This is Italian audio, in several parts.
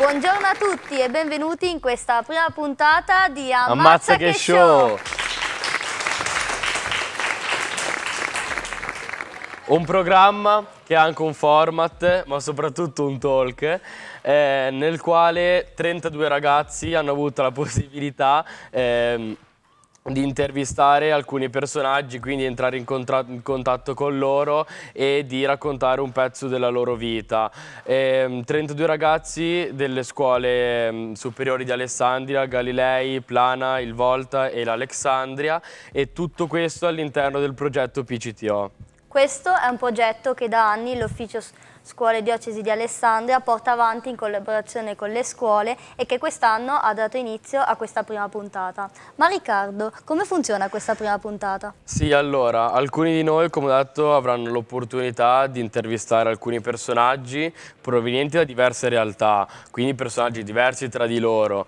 Buongiorno a tutti e benvenuti in questa prima puntata di Ammazza, Ammazza che show! Un programma che ha anche un format, ma soprattutto un talk, eh, nel quale 32 ragazzi hanno avuto la possibilità eh, di intervistare alcuni personaggi, quindi entrare in, in, contatto con loro e di raccontare un pezzo della loro vita. E, 32 ragazzi delle scuole mm, superiori di Alessandria, Galilei, Plana, il Volta e l'Alexandria e tutto questo all'interno del progetto PCTO. Questo è un progetto che da anni l'Ufficio Scuole Diocesi di Alessandria porta avanti in collaborazione con le scuole e che quest'anno ha dato inizio a questa prima puntata. Ma Riccardo, come funziona questa prima puntata? Sì, allora, alcuni di noi, come detto, avranno l'opportunità di intervistare alcuni personaggi provenienti da diverse realtà, quindi personaggi diversi tra di loro.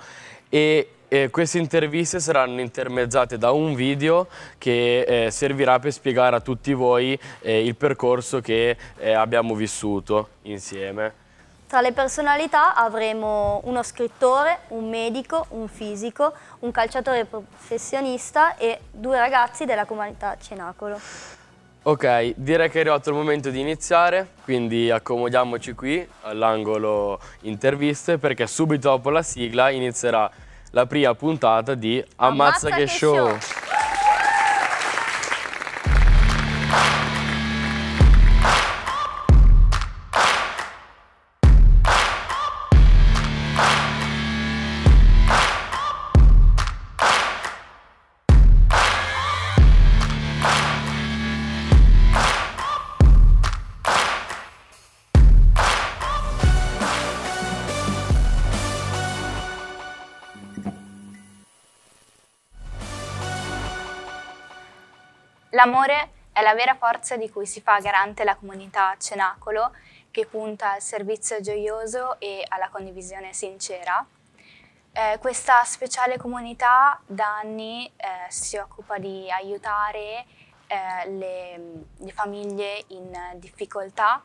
E e queste interviste saranno intermezzate da un video che eh, servirà per spiegare a tutti voi eh, il percorso che eh, abbiamo vissuto insieme. Tra le personalità avremo uno scrittore, un medico, un fisico, un calciatore professionista e due ragazzi della comunità Cenacolo. Ok, direi che è arrivato il momento di iniziare, quindi accomodiamoci qui all'angolo interviste perché subito dopo la sigla inizierà la prima puntata di Ammazza, Ammazza che, che show. show. L'amore è la vera forza di cui si fa garante la comunità Cenacolo, che punta al servizio gioioso e alla condivisione sincera. Eh, questa speciale comunità da anni eh, si occupa di aiutare eh, le, le, famiglie in difficoltà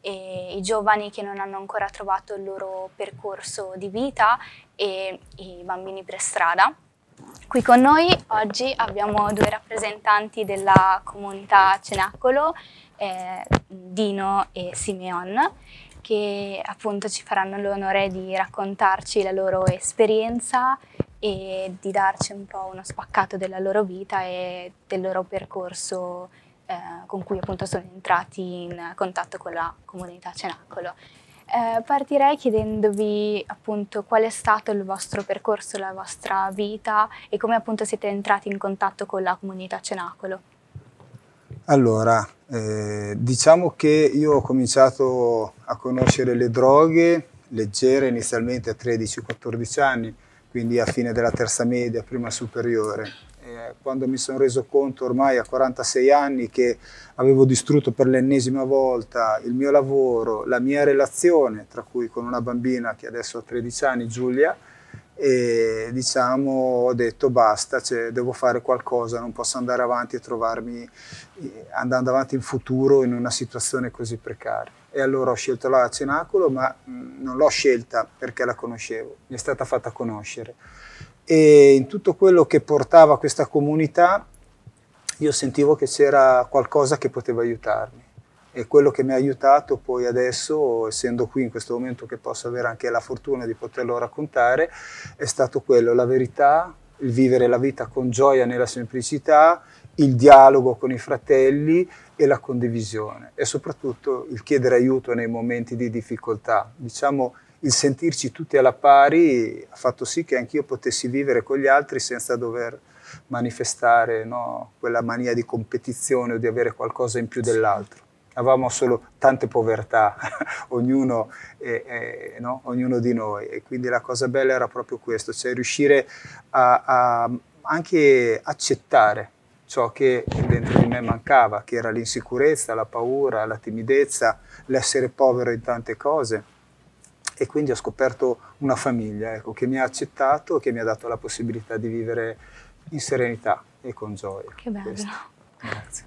e i giovani che non hanno ancora trovato il loro percorso di vita e i bambini per strada. Qui con noi oggi abbiamo due rappresentanti della comunità Cenacolo, eh, Dino e Simeon, che appunto ci faranno l'onore di raccontarci la loro esperienza e di darci un po' uno spaccato della loro vita e del loro percorso eh, con cui appunto sono entrati in contatto con la comunità Cenacolo. Eh, partirei chiedendovi appunto qual è stato il vostro percorso, la vostra vita e come appunto siete entrati in contatto con la comunità Cenacolo. Allora, eh, diciamo che io ho cominciato a conoscere le droghe leggere inizialmente a 13-14 anni, quindi a fine della terza media, prima superiore quando mi sono reso conto ormai a 46 anni che avevo distrutto per l'ennesima volta il mio lavoro, la mia relazione, tra cui con una bambina che adesso ha 13 anni, Giulia, e diciamo ho detto basta, cioè, devo fare qualcosa, non posso andare avanti e trovarmi eh, andando avanti in futuro in una situazione così precaria. E allora ho scelto la Cenacolo, ma mh, non l'ho scelta perché la conoscevo, mi è stata fatta conoscere e in tutto quello che portava questa comunità io sentivo che c'era qualcosa che poteva aiutarmi e quello che mi ha aiutato poi adesso, essendo qui in questo momento che posso avere anche la fortuna di poterlo raccontare, è stato quello, la verità, il vivere la vita con gioia nella semplicità, il dialogo con i fratelli e la condivisione e soprattutto il chiedere aiuto nei momenti di difficoltà. Diciamo il sentirci tutti alla pari ha fatto sì che anch'io potessi vivere con gli altri senza dover manifestare no, quella mania di competizione o di avere qualcosa in più dell'altro. Avevamo solo tante povertà, ognuno, eh, eh, no? ognuno, di noi, e quindi la cosa bella era proprio questo, cioè riuscire a, a anche accettare ciò che dentro di me mancava, che era l'insicurezza, la paura, la timidezza, l'essere povero in tante cose e quindi ho scoperto una famiglia ecco, che mi ha accettato e che mi ha dato la possibilità di vivere in serenità e con gioia. Che bello. Questo. Grazie.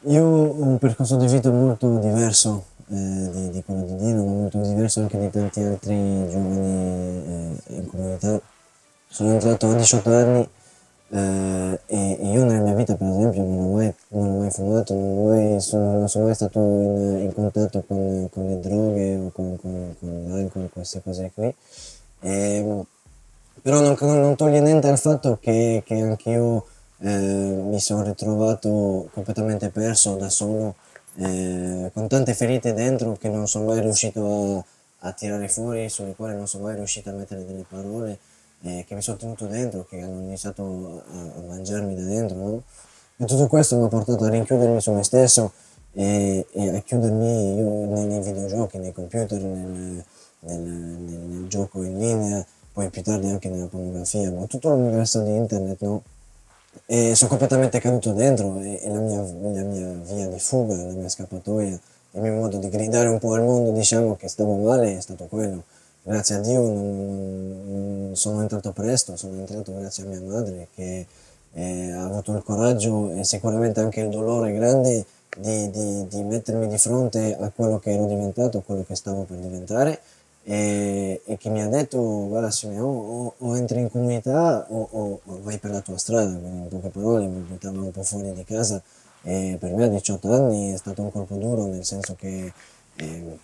io ho un percorso di vita molto diverso eh, di, di, quello di Dino, molto diverso anche di tanti altri giovani eh, in comunità. Sono entrato a 18 anni eh, e, io nella mia vita per esempio non ho mai, non ho mai fumato, non, mai, sono, non, sono mai stato in, in contatto con, con, le droghe o con, con, con l'alcol, queste cose qui. E, ehm, però non, non, toglie niente al fatto che, che anch'io eh, mi sono ritrovato completamente perso da solo, eh, con tante ferite dentro che non sono mai riuscito a, a tirare fuori, sulle quali non sono mai riuscito a mettere delle parole eh, che mi sono tenuto dentro, che hanno iniziato a, a mangiarmi da dentro, no? E tutto questo mi ha portato a rinchiudermi su me stesso e, e a chiudermi io nei, nei, videogiochi, nei computer, nel, nel, nel, nel, gioco in linea, poi più tardi anche nella pornografia, ma tutto l'universo di internet, no? E sono completamente caduto dentro e, e la, mia, la mia via di fuga, la mia scappatoia, il mio modo di gridare un po' al mondo, diciamo che stavo male, è stato quello grazie a Dio non, sono entrato presto, sono entrato grazie a mia madre che eh, ha avuto il coraggio e sicuramente anche il dolore grande di, di, di, mettermi di fronte a quello che ero diventato, quello che stavo per diventare. E, e che mi ha detto guarda Simeone o, o, entri in comunità o, o, vai per la tua strada, quindi in poche parole mi buttava un po' fuori di casa. E per me a 18 anni è stato un colpo duro nel senso che eh,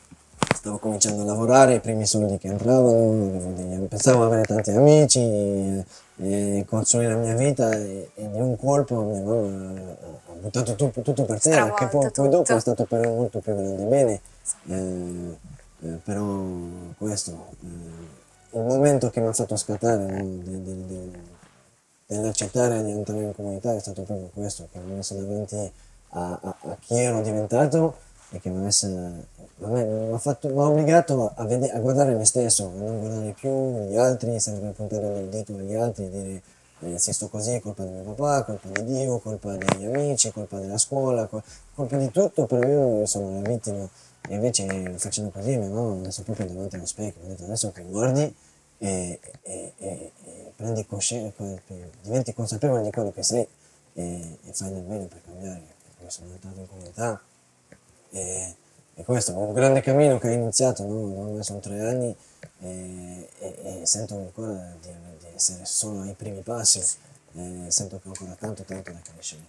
stavo cominciando a lavorare, i primi soldi che entravano, pensavo avere tanti amici, e, e costruire la mia vita e, e, di un colpo mia mamma ha buttato tutto, tutto per terra, che poi, poi, dopo è stato per un molto più grande bene, eh, eh, però questo, eh, il momento che mi ha fatto scattare no, de, dell'accettare di entrare in comunità è stato proprio questo, che mi ha messo davanti a, a, a chi ero diventato e che mi ha messo mi ha obbligato a, vedere, a, guardare me stesso, a non guardare più gli altri, sempre puntare il dito agli altri e dire eh, se sto così è colpa di mio papà, colpa di Dio, colpa degli amici, colpa della scuola, colpa di tutto, però io sono la vittima. E invece facendo così mia mamma mi ha messo proprio davanti allo specchio, mi ha detto adesso che guardi e, e, e, e prendi coscienza, diventi consapevole di quello che sei e, fai del bene per cambiare. Poi sono entrato in comunità e e questo è un grande cammino che ho iniziato, no? sono tre anni e, e, e sento ancora di, di, essere solo ai primi passi, e sento che ho ancora tanto tanto da crescere.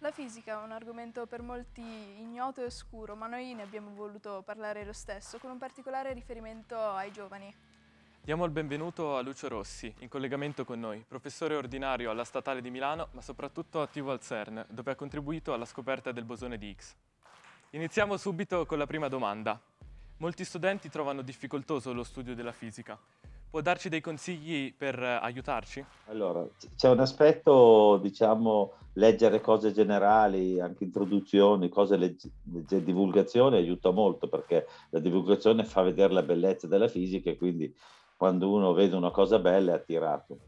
La fisica è un argomento per molti ignoto e oscuro, ma noi ne abbiamo voluto parlare lo stesso, con un particolare riferimento ai giovani. Diamo il benvenuto a Lucio Rossi, in collegamento con noi, professore ordinario alla Statale di Milano, ma soprattutto attivo al CERN, dove ha contribuito alla scoperta del bosone di Higgs. Iniziamo subito con la prima domanda. Molti studenti trovano difficoltoso lo studio della fisica. Può darci dei consigli per aiutarci? Allora, c'è un aspetto, diciamo, leggere cose generali, anche introduzioni, cose legge, legge, divulgazione aiuta molto perché la divulgazione fa vedere la bellezza della fisica e quindi quando uno vede una cosa bella è attirato.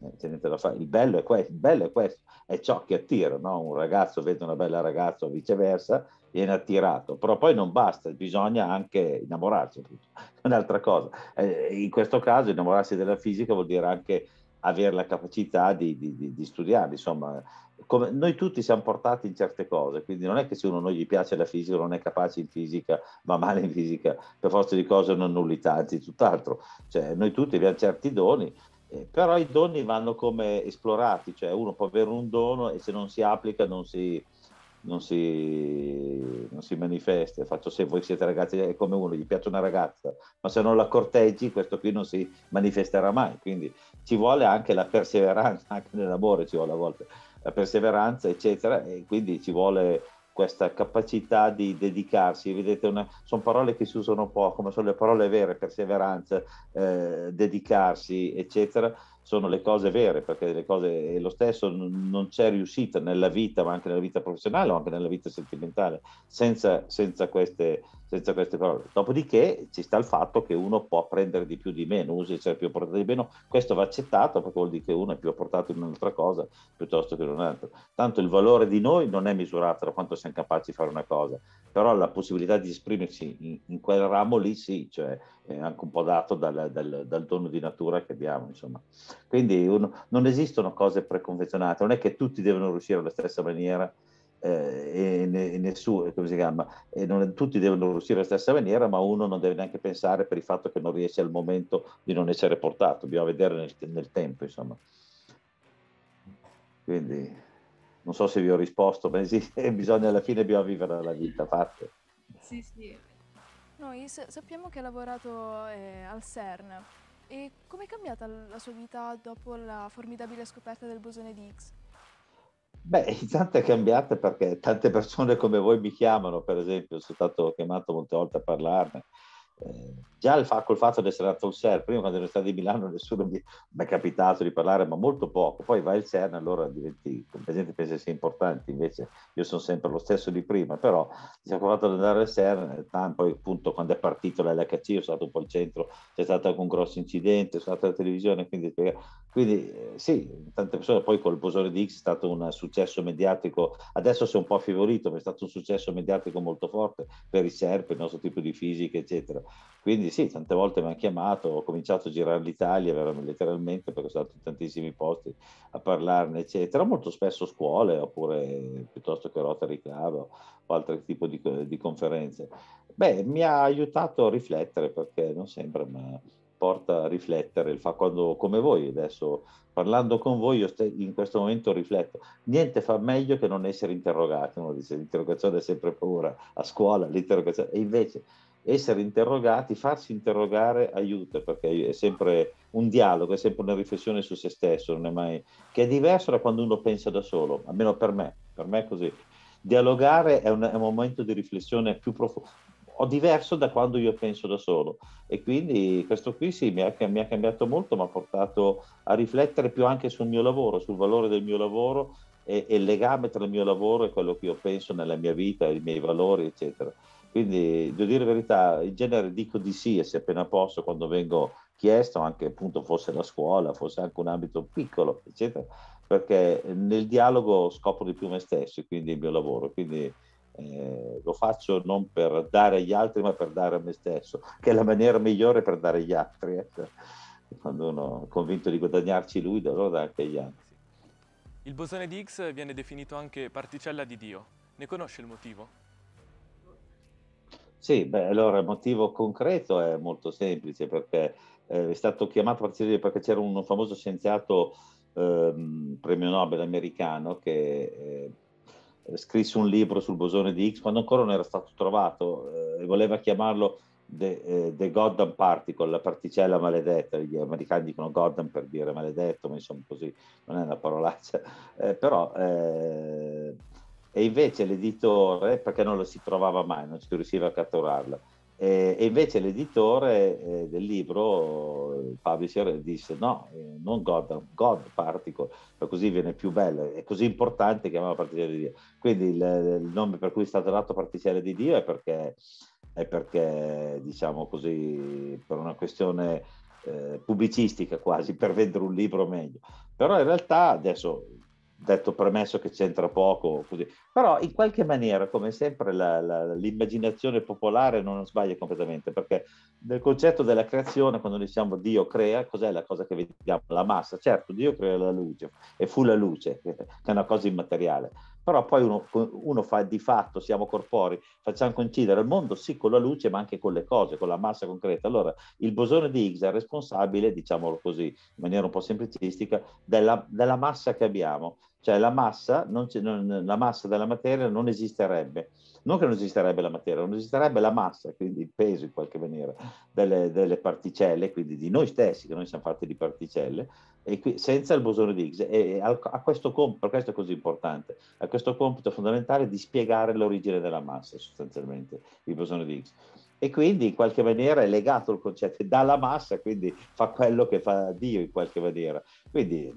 Eh, il bello è questo, il bello è questo, è ciò che attira, no? un ragazzo vede una bella ragazza o viceversa, viene attirato, però poi non basta, bisogna anche innamorarsi, un'altra cosa. Eh, in questo caso innamorarsi della fisica vuol dire anche avere la capacità di, di, di, di studiare, insomma, come, noi tutti siamo portati in certe cose, quindi non è che se uno non gli piace la fisica, non è capace in fisica, va male in fisica, per forza di cose non nullità, anzi tutt'altro, cioè noi tutti abbiamo certi doni, eh, però i doni vanno come esplorati, cioè uno può avere un dono e se non si applica non si, non si, non si manifesta. Faccio se voi siete ragazzi, è come uno, gli piace una ragazza, ma se non la corteggi, questo qui non si manifesterà mai. Quindi ci vuole anche la perseveranza, anche nell'amore ci vuole a volte la perseveranza, eccetera, e quindi ci vuole questa capacità di dedicarsi. Vedete, una, sono parole che si usano poco, ma sono le parole vere, perseveranza, eh, dedicarsi, eccetera sono le cose vere, perché le cose, lo stesso non c'è riuscita nella vita, ma anche nella vita professionale o anche nella vita sentimentale, senza, senza, queste, senza queste parole. Dopodiché ci sta il fatto che uno può prendere di più di meno, usi essere più portato di meno, questo va accettato perché vuol dire che uno è più portato in un'altra cosa piuttosto che in un'altra. Tanto il valore di noi non è misurato da quanto siamo capaci di fare una cosa, però la possibilità di esprimersi in, in quel ramo lì sì, cioè anche un po' dato dal, dal, dal dono di natura che abbiamo. Insomma. Quindi uno, non esistono cose preconfezionate, non è che tutti devono riuscire alla stessa maniera eh, e, ne, e nessuno, come si chiama, e non, tutti devono riuscire alla stessa maniera, ma uno non deve neanche pensare per il fatto che non riesce al momento di non essere portato, bisogna vedere nel, nel tempo, insomma. Quindi non so se vi ho risposto, ma sì, bisogna alla fine bisogna vivere la vita, fatte. Sì, sì, noi sappiamo che ha lavorato eh, al CERN e com'è cambiata la sua vita dopo la formidabile scoperta del bosone di Higgs? Beh, intanto è cambiata perché tante persone come voi mi chiamano, per esempio, sono stato chiamato molte volte a parlarne eh, già il, fa, col fatto di essere andato al CERN, prima quando ero stato di Milano nessuno mi, è capitato di parlare, ma molto poco, poi vai al CERN allora diventi, la gente pensa sia importante, invece io sono sempre lo stesso di prima, però diciamo, fatto ad andare al CERN, poi appunto quando è partito l'LHC, sono stato un po' al centro, c'è stato anche un grosso incidente, sono stato alla televisione, quindi, quindi eh, sì, tante persone, poi col bosone di X è stato un successo mediatico, adesso si è un po' favorito, ma è stato un successo mediatico molto forte per i SERP, il nostro tipo di fisica, eccetera. Quindi sì, tante volte mi hanno chiamato, ho cominciato a girare l'Italia letteralmente perché sono stato in tantissimi posti a parlarne, eccetera, molto spesso scuole oppure piuttosto che Rotary Club o altri tipi di, di conferenze. Beh, mi ha aiutato a riflettere perché non sempre, ma porta a riflettere, fa quando, come voi adesso parlando con voi, io in questo momento rifletto, niente fa meglio che non essere interrogati, uno dice l'interrogazione è sempre paura, a scuola l'interrogazione, e invece essere interrogati, farsi interrogare aiuta perché è sempre un dialogo, è sempre una riflessione su se stesso, non è mai... che è diverso da quando uno pensa da solo, almeno per me, per me è così. Dialogare è un, è un momento di riflessione più profondo, o diverso da quando io penso da solo e quindi questo qui sì mi ha, mi ha cambiato molto, mi ha portato a riflettere più anche sul mio lavoro, sul valore del mio lavoro e, e il legame tra il mio lavoro e quello che io penso nella mia vita, i miei valori, eccetera. Quindi devo dire la verità, in genere dico di sì e se appena posso quando vengo chiesto, anche appunto fosse la scuola, fosse anche un ambito piccolo, eccetera, perché nel dialogo scopro di più me stesso e quindi il mio lavoro. Quindi eh, lo faccio non per dare agli altri, ma per dare a me stesso, che è la maniera migliore per dare agli altri. Eh. Quando uno è convinto di guadagnarci lui, allora dà anche agli altri. Il bosone di Higgs viene definito anche particella di Dio. Ne conosce il motivo? Sì, beh, allora il motivo concreto è molto semplice perché eh, è stato chiamato parzialmente perché c'era un famoso scienziato eh, premio Nobel americano che eh, scrisse un libro sul bosone di Higgs quando ancora non era stato trovato eh, e voleva chiamarlo The, eh, The Goddam Particle, la particella maledetta, gli americani dicono Goddam per dire maledetto, ma insomma così non è una parolaccia, eh, però e invece l'editore, perché non lo si trovava mai, non si riusciva a catturarla, e, e invece l'editore eh, del libro, il publisher, disse no, eh, non God, God Particle, per così viene più bello, è così importante chiamava particella di Dio. Quindi il, il, nome per cui è stato dato particella di Dio è perché, è perché diciamo così, per una questione eh, pubblicistica quasi, per vendere un libro meglio. Però in realtà adesso detto premesso che c'entra poco, così. però in qualche maniera, come sempre, la, la, l'immaginazione popolare non sbaglia completamente, perché nel concetto della creazione, quando diciamo Dio crea, cos'è la cosa che vediamo? La massa, certo, Dio crea la luce e fu la luce, che è una cosa immateriale, però poi uno, uno, fa di fatto, siamo corpori, facciamo coincidere il mondo sì con la luce ma anche con le cose, con la massa concreta. Allora il bosone di Higgs è responsabile, diciamolo così, in maniera un po' semplicistica, della, della massa che abbiamo. Cioè la massa, non non, la massa della materia non esisterebbe. Non che non esisterebbe la materia, non esisterebbe la massa, quindi il peso in qualche maniera delle, delle particelle, quindi di noi stessi, che noi siamo fatti di particelle, qui, senza il bosone di Higgs. E a, a questo compito, questo è così importante, a questo compito fondamentale di spiegare l'origine della massa, sostanzialmente, il bosone di Higgs. E quindi in qualche maniera è legato il concetto dalla massa, quindi fa quello che fa Dio in qualche maniera. Quindi,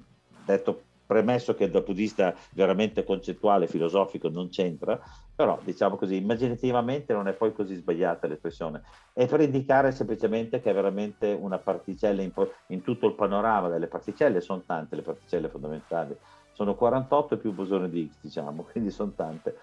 detto premesso che dal punto di vista veramente concettuale, filosofico, non c'entra, però diciamo così, immaginativamente non è poi così sbagliata l'espressione. È per indicare semplicemente che è veramente una particella in, in tutto il panorama delle particelle, sono tante le particelle fondamentali, sono 48 più bosone di Higgs, diciamo, quindi sono tante.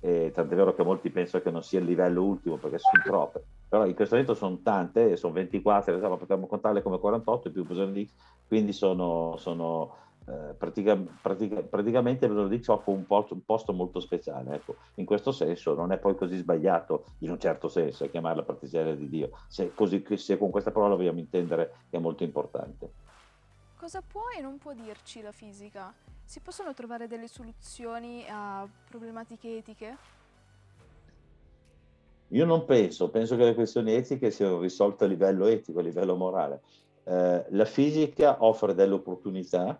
e tant'è vero che molti pensano che non sia il livello ultimo perché sono troppe, però in questo momento sono tante, sono 24, ma potremmo contarle come 48 più bosone di X, quindi sono, sono eh, pratica, pratica, praticamente X occupa un posto, un posto, molto speciale. Ecco. In questo senso non è poi così sbagliato, in un certo senso, a chiamarla particella di Dio, se, così, se con questa parola vogliamo intendere che è molto importante. Cosa può e non può dirci la fisica? Si possono trovare delle soluzioni a problematiche etiche? Io non penso, penso che le questioni etiche siano risolte a livello etico, a livello morale. Eh, la fisica offre delle opportunità,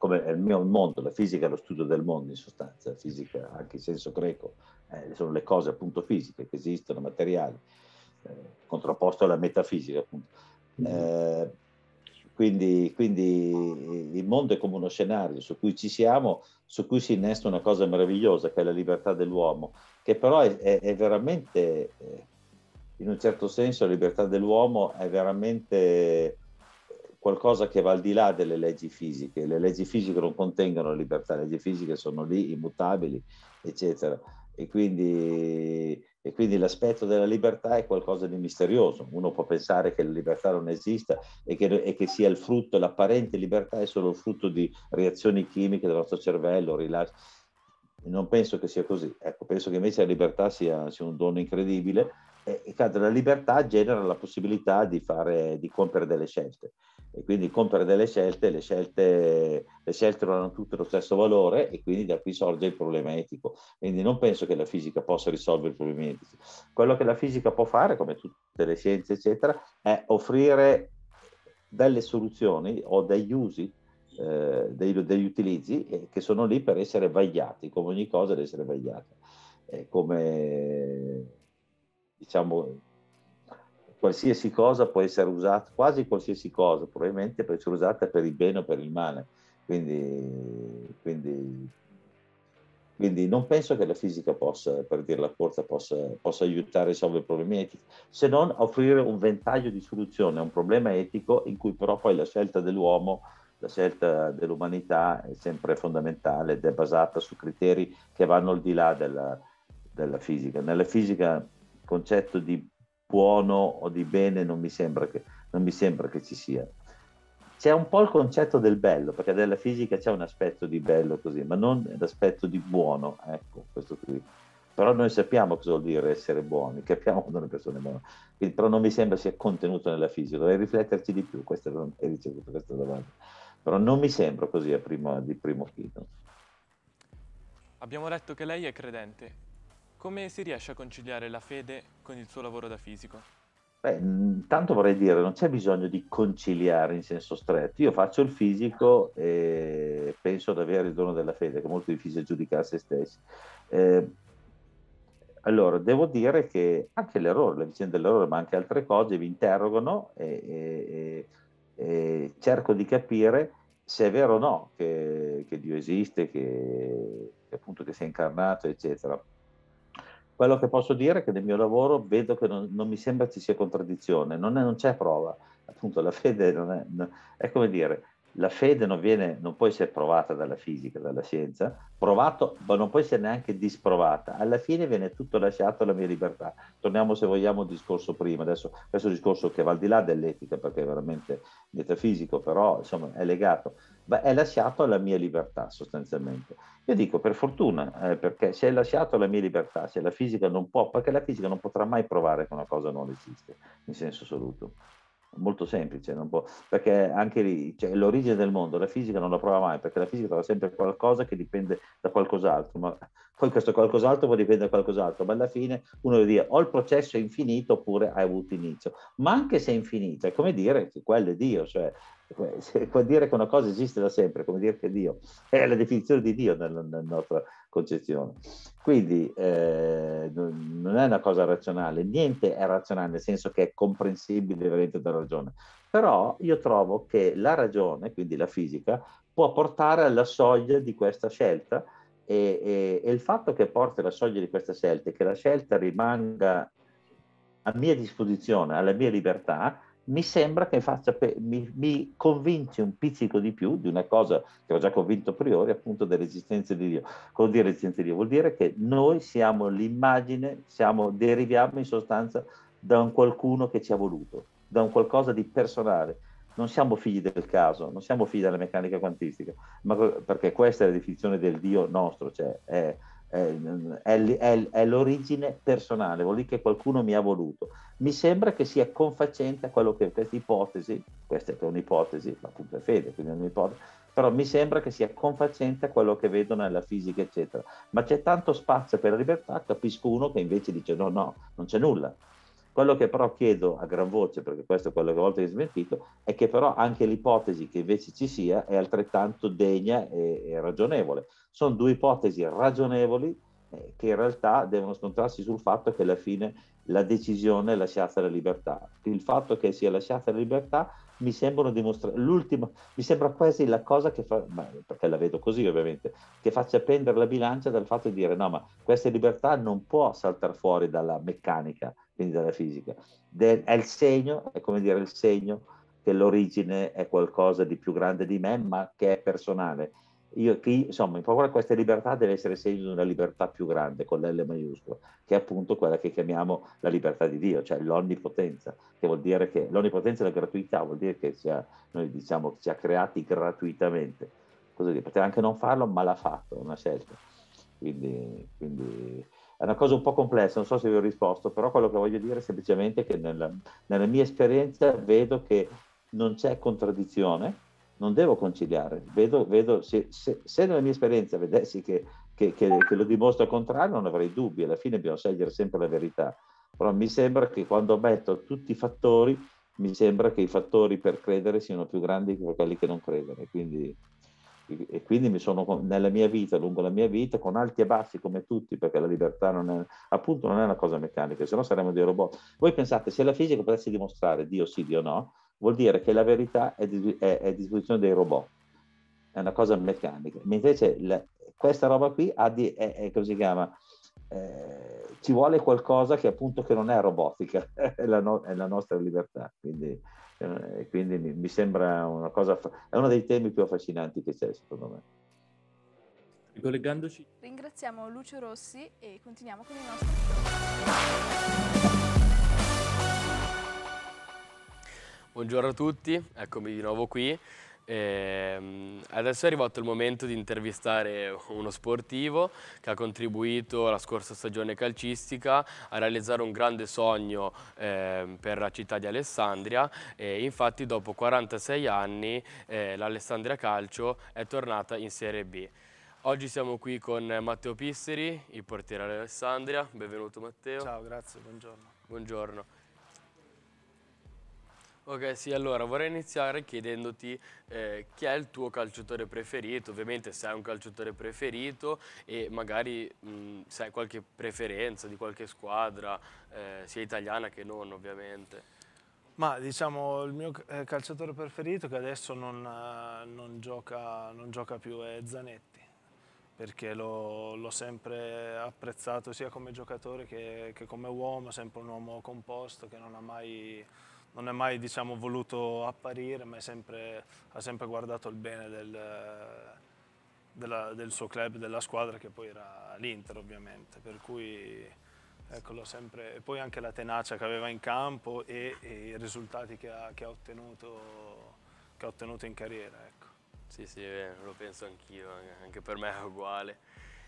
come è il mio mondo, la fisica è lo studio del mondo in sostanza, la fisica anche in senso greco, eh, sono le cose appunto fisiche che esistono, materiali, eh, contrapposto alla metafisica appunto. Eh, quindi, quindi, il mondo è come uno scenario su cui ci siamo, su cui si innesta una cosa meravigliosa che è la libertà dell'uomo, che però è, è, è veramente, eh, in un certo senso, la libertà dell'uomo è veramente qualcosa che va al di là delle leggi fisiche. Le leggi fisiche non contengono libertà, le leggi fisiche sono lì, immutabili, eccetera. E quindi e quindi l'aspetto della libertà è qualcosa di misterioso. Uno può pensare che la libertà non esista e che, e che sia il frutto, l'apparente libertà è solo il frutto di reazioni chimiche del nostro cervello, rilascio. Non penso che sia così. Ecco, penso che invece la libertà sia, sia un dono incredibile e, e la libertà genera la possibilità di, fare, di compiere delle scelte e quindi compiere delle scelte, le scelte, le scelte non hanno tutte lo stesso valore e quindi da qui sorge il problema etico. Quindi non penso che la fisica possa risolvere i problemi etici. Quello che la fisica può fare, come tutte le scienze, eccetera, è offrire delle soluzioni o degli usi, eh, dei, degli utilizzi eh, che sono lì per essere vagliati, come ogni cosa deve essere vagliata. Eh, come diciamo qualsiasi cosa può essere usata, quasi qualsiasi cosa probabilmente può essere usata per il bene o per il male. Quindi, quindi, quindi non penso che la fisica possa, per dirla corta, possa, possa aiutare a risolvere problemi etici, se non offrire un ventaglio di soluzione a un problema etico in cui però poi la scelta dell'uomo la scelta dell'umanità è sempre fondamentale ed è basata su criteri che vanno al di là della, della fisica. Nella fisica concetto di buono o di bene non mi sembra che, mi sembra che ci sia. C'è un po' il concetto del bello, perché nella fisica c'è un aspetto di bello così, ma non l'aspetto di buono, ecco, questo qui. Però noi sappiamo cosa vuol dire essere buoni, capiamo quando una persona è buona. Quindi, però non mi sembra sia contenuto nella fisica, dovrei rifletterci di più, questa è ricevuto questa domanda. Però non mi sembra così a primo, di primo chino. Abbiamo letto che lei è credente come si riesce a conciliare la fede con il suo lavoro da fisico? Beh, intanto vorrei dire, non c'è bisogno di conciliare in senso stretto. Io faccio il fisico e penso ad avere il dono della fede, che è molto difficile giudicare se stessi. Eh, allora, devo dire che anche l'errore, la vicenda dell'errore, ma anche altre cose vi interrogano e, e, e cerco di capire se è vero o no che, che Dio esiste, che, che appunto che si è incarnato, eccetera. Quello che posso dire è che nel mio lavoro vedo che non, non mi sembra ci sia contraddizione, non, è, non c'è prova. Appunto, la fede non è, è come dire, la fede non, viene, non può essere provata dalla fisica, dalla scienza, provato, ma non può essere neanche disprovata. Alla fine viene tutto lasciato alla mia libertà. Torniamo, se vogliamo, al discorso prima. Adesso, questo è un discorso che va al di là dell'etica, perché è veramente metafisico, però insomma è legato. Ma è lasciato alla mia libertà, sostanzialmente. Io dico per fortuna, eh, perché se è lasciato alla mia libertà, se la fisica non può, perché la fisica non potrà mai provare che una cosa non esiste, in senso assoluto molto semplice, perché anche lì cioè, l'origine del mondo, la fisica non la prova mai, perché la fisica trova sempre qualcosa che dipende da qualcos'altro, ma poi questo qualcos'altro può dipendere da qualcos'altro, ma alla fine uno deve dire o il processo è infinito oppure ha avuto inizio, ma anche se è infinito, è come dire che quello è Dio, cioè può dire che una cosa esiste da sempre, come dire che Dio è la definizione di Dio nella, nella nostra concezione. Quindi eh, non è una cosa razionale, niente è razionale nel senso che è comprensibile veramente dalla ragione, però io trovo che la ragione, quindi la fisica, può portare alla soglia di questa scelta e, e, e il fatto che porti alla soglia di questa scelta e che la scelta rimanga a mia disposizione, alla mia libertà, mi sembra che faccia, mi, mi, convince un pizzico di più di una cosa che ho già convinto a priori, appunto dell'esistenza di Dio. Cosa dire esistenza di Dio? Vuol dire che noi siamo l'immagine, siamo, deriviamo in sostanza da un qualcuno che ci ha voluto, da un qualcosa di personale. Non siamo figli del caso, non siamo figli della meccanica quantistica, ma perché questa è la definizione del Dio nostro, cioè è, è, è, è l'origine personale, vuol dire che qualcuno mi ha voluto. Mi sembra che sia confacente a quello che questa ipotesi, questa è un'ipotesi, ma appunto è fede, quindi è un'ipotesi, però mi sembra che sia confacente a quello che vedo nella fisica, eccetera. Ma c'è tanto spazio per la libertà, capisco uno che invece dice no, no, non c'è nulla. Quello che però chiedo a gran voce, perché questo è quello che a volte ho smentito, è che però anche l'ipotesi che invece ci sia è altrettanto degna e, e ragionevole. Sono due ipotesi ragionevoli eh, che in realtà devono scontrarsi sul fatto che alla fine la decisione è lasciata alla libertà. Il fatto che sia lasciata alla libertà mi sembra dimostrare l'ultima, mi sembra quasi la cosa che fa, perché la vedo così ovviamente, che faccia pendere la bilancia dal fatto di dire no, ma questa libertà non può saltare fuori dalla meccanica, quindi dalla fisica. De, è il segno, è come dire il segno che l'origine è qualcosa di più grande di me, ma che è personale. Io, che, insomma, in favore questa libertà deve essere segno di una libertà più grande, con l'L maiuscola, che è appunto quella che chiamiamo la libertà di Dio, cioè l'onnipotenza, che vuol dire che l'onnipotenza e la gratuità vuol dire che sia, noi diciamo che ci ha creati gratuitamente. Dire? Poteva anche non farlo, ma l'ha fatto, è una scelta. Quindi, quindi è una cosa un po' complessa, non so se vi ho risposto, però quello che voglio dire è semplicemente che nella, nella mia esperienza vedo che non c'è contraddizione, non devo conciliare. Vedo, vedo se, se, se, nella mia esperienza vedessi che, che, che, che, lo dimostro al contrario, non avrei dubbi. Alla fine bisogna scegliere sempre la verità. Però mi sembra che quando metto tutti i fattori, mi sembra che i fattori per credere siano più grandi che quelli che non credere. Quindi e quindi mi sono nella mia vita, lungo la mia vita, con alti e bassi come tutti, perché la libertà non è, appunto non è una cosa meccanica, se no saremmo dei robot. Voi pensate, se la fisica potesse dimostrare Dio sì, Dio no, vuol dire che la verità è, è, è a disposizione dei robot, è una cosa meccanica. Invece la, questa roba qui ha di, è, è, come si chiama, eh, ci vuole qualcosa che appunto che non è robotica, è la, no, è la nostra libertà. Quindi, e quindi mi, mi, sembra una cosa, è uno dei temi più affascinanti che c'è secondo me. Ricollegandoci. Ringraziamo Lucio Rossi e continuiamo con i nostri. Buongiorno a tutti, eccomi di nuovo qui. E adesso è arrivato il momento di intervistare uno sportivo che ha contribuito la scorsa stagione calcistica a realizzare un grande sogno eh, per la città di Alessandria e infatti dopo 46 anni eh, l'Alessandria Calcio è tornata in Serie B. Oggi siamo qui con Matteo Pisseri, il portiere Alessandria. Benvenuto Matteo. Ciao, grazie, buongiorno. Buongiorno. Ok, sì, allora vorrei iniziare chiedendoti eh, chi è il tuo calciatore preferito, ovviamente se hai un calciatore preferito e magari mh, se hai qualche preferenza di qualche squadra, eh, sia italiana che non ovviamente. Ma diciamo il mio eh, calciatore preferito che adesso non, eh, non, gioca, non gioca, più è Zanetti, perché l'ho sempre apprezzato sia come giocatore che, che come uomo, sempre un uomo composto che non ha mai non è mai diciamo, voluto apparire, ma sempre, ha sempre guardato il bene del, della, del, suo club, della squadra, che poi era l'Inter ovviamente. Per cui eccolo sempre, e poi anche la tenacia che aveva in campo e, e i risultati che ha, che, ha ottenuto, che ha, ottenuto, in carriera. Ecco. Sì, sì, lo penso anch'io, anche per me è uguale.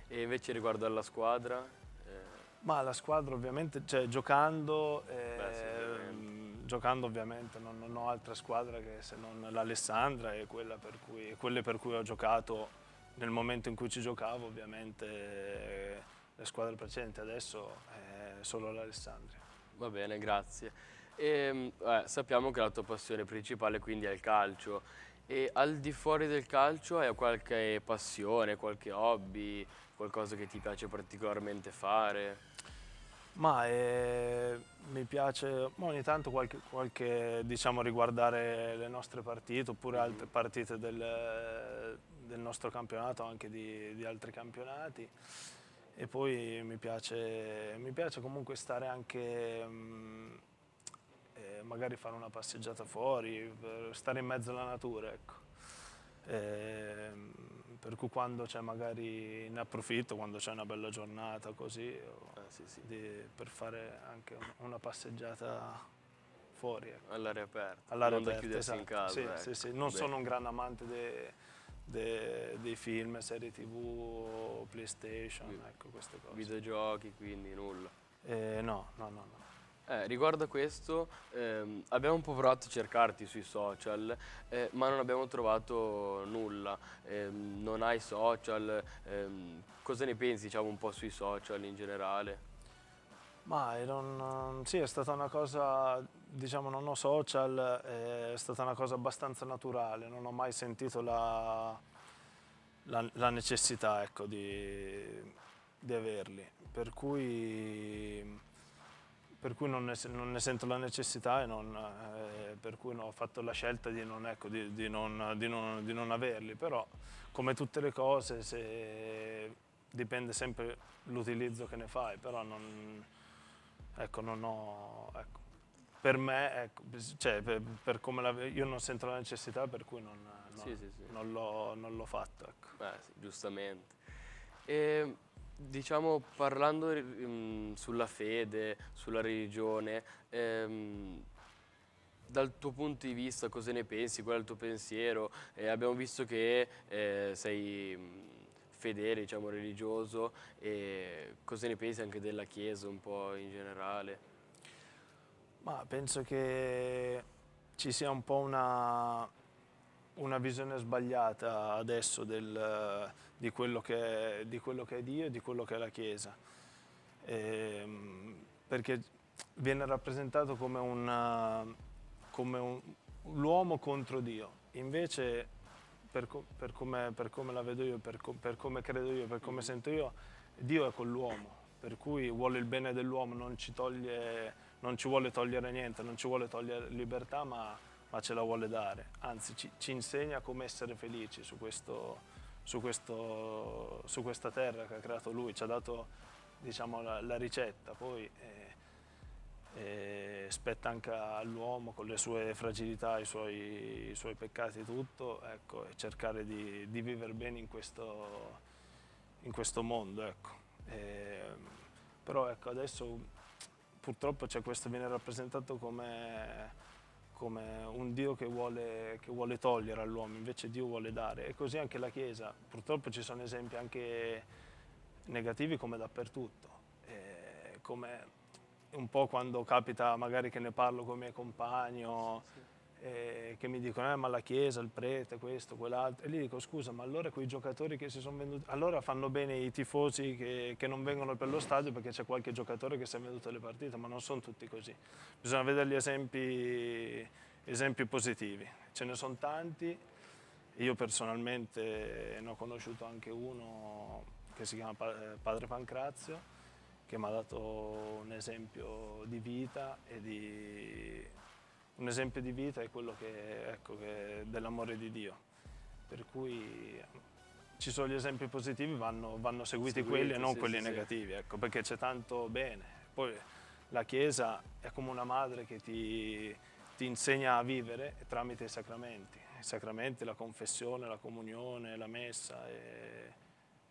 E invece riguardo alla squadra? Eh... Ma la squadra ovviamente, cioè, giocando... Eh, Beh, sì, giocando ovviamente non, non, ho altra squadra che se non l'Alessandra e per cui, quelle per cui ho giocato nel momento in cui ci giocavo ovviamente le squadre precedenti adesso è solo l'Alessandria. Va bene, grazie. E, eh, sappiamo che la tua passione principale quindi è il calcio e al di fuori del calcio hai qualche passione, qualche hobby, qualcosa che ti piace particolarmente fare? Ma eh, mi piace ogni tanto qualche, qualche, diciamo, riguardare le nostre partite oppure mm-hmm. altre partite del, del, nostro campionato, anche di, di, altri campionati. E poi mi piace, mi piace comunque stare anche, mh, mm, e magari fare una passeggiata fuori, stare in mezzo alla natura, ecco. E, per cui quando c'è magari ne approfitto, quando c'è una bella giornata così, o, Eh, sì, sì. di- per fare anche un- una passeggiata fuori. Ecco. All'aria aperta, All'aria non da aperta, chiudersi in esatto. casa. Sì, ecco. sì, sì. Non Beh, sono un gran amante de- de- dei film, serie tv PlayStation, Vi- ecco queste cose. Videogiochi, quindi nulla. Eh, no, no, no, no. Eh, riguardo a questo, ehm, abbiamo un po' provato a cercarti sui social, eh, ma non abbiamo trovato nulla. Ehm, non hai social, ehm, cosa ne pensi diciamo, un po' sui social in generale? Ma eh, non- sì, è stata una cosa, diciamo, non ho social, è stata una cosa abbastanza naturale, non ho mai sentito la, la- la necessità, ecco, di, di averli. Per cui, per cui non, ne, non ne sento la necessità e non, eh, per cui ho fatto la scelta di non, ecco, di- di non- di non- di non averli. Però, come tutte le cose, se- dipende sempre l'utilizzo che ne fai, però non, ecco, non ho... ecco, per me, ecco, cioè, per, per come la, io non sento la necessità, per cui non, non- Sì, sì, sì. l'ho, non l'ho fatto. Ecco. Beh, giustamente. E, diciamo, parlando mm, sulla fede, sulla religione, ehm, dal tuo punto di vista cosa ne pensi? Qual è il tuo pensiero? Eh, abbiamo visto che eh, sei mm, fedele, diciamo, religioso, e cosa ne pensi anche della Chiesa un po' in generale? Ma penso che ci sia un po' una, una visione sbagliata adesso del- di, quello che è, di quello che è Dio e di quello che è la Chiesa. Ehm, perché viene rappresentato come, una- come un- l'uomo contro Dio. Invece, per, per come, per come la vedo io, per, per come credo io, per come sento io, Dio è con l'uomo, per cui vuole il bene dell'uomo, non ci, toglie, non ci vuole togliere niente, non ci vuole togliere libertà, ma, ma ce la vuole dare. Anzi, ci, ci insegna come essere felici su, questo, su, questo, su questa terra che ha creato Lui, ci ha dato diciamo, la, la ricetta, poi eh, eh, spetta anche all'uomo con le sue fragilità, i suoi, i suoi peccati, tutto, ecco, e cercare di, di vivere bene in questo, in questo mondo. Ecco. Ehm, però ecco, adesso purtroppo questo, viene rappresentato come, come un Dio che vuole, che vuole togliere all'uomo, invece Dio vuole dare. E così anche la Chiesa. Purtroppo ci sono esempi anche negativi come dappertutto. Eh, come un po' quando capita magari che ne parlo con i miei compagni o, eh, che mi dicono eh, ma la chiesa, il prete, questo, quell'altro e gli dico scusa ma allora quei giocatori che si sono venduti allora fanno bene i tifosi che, che non vengono per lo stadio perché c'è qualche giocatore che si è venduto alle partite ma non sono tutti così. Bisogna vedere gli esempi, esempi positivi. Ce ne sono tanti. Io personalmente ne ho conosciuto anche uno che si chiama eh, Padre Pancrazio che mi ha dato un esempio di vita e di un esempio di vita è quello che, ecco, che dell'amore di Dio. Per cui ci sono gli esempi positivi, vanno, vanno seguiti, Seguiti, quelli e non sì, quelli sì, negativi, ecco, perché c'è tanto bene. Poi la Chiesa è come una madre che ti, ti insegna a vivere tramite i sacramenti. I sacramenti, la confessione, la comunione, la messa e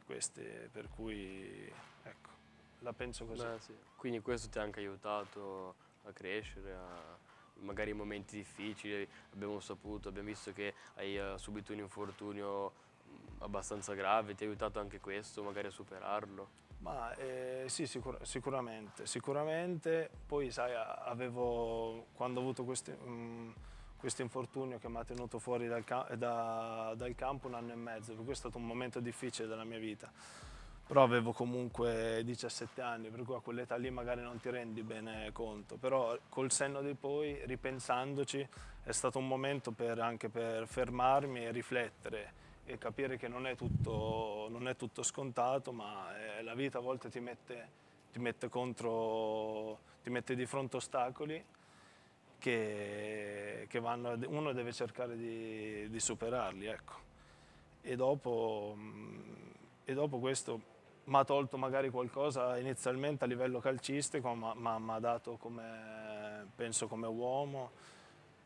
queste, per cui ecco, la penso così. Beh, sì. Quindi questo ti ha anche aiutato a crescere, a- magari in momenti difficili, abbiamo saputo, abbiamo visto che hai eh, subito un infortunio mh, abbastanza grave, ti ha aiutato anche questo, magari a superarlo. Ma eh, sì, sicur- sicuramente, sicuramente. Poi sai, avevo, quando ho avuto mm, questo infortunio che mi ha tenuto fuori dal, ca- da- dal campo un anno e mezzo, per cui è stato un momento difficile della mia vita. Però avevo comunque 17 anni, per cui a quell'età lì magari non ti rendi bene conto. Però col senno di poi, ripensandoci, è stato un momento per- anche per fermarmi e riflettere e capire che non è tutto, non è tutto scontato, ma eh, la vita a volte ti mette, ti mette contro, ti mette di fronte ostacoli che, che vanno, uno deve cercare di, di superarli. Ecco. E, dopo, mm, e dopo questo mi ha tolto magari qualcosa inizialmente a livello calcistico, ma mi ha dato come, penso come uomo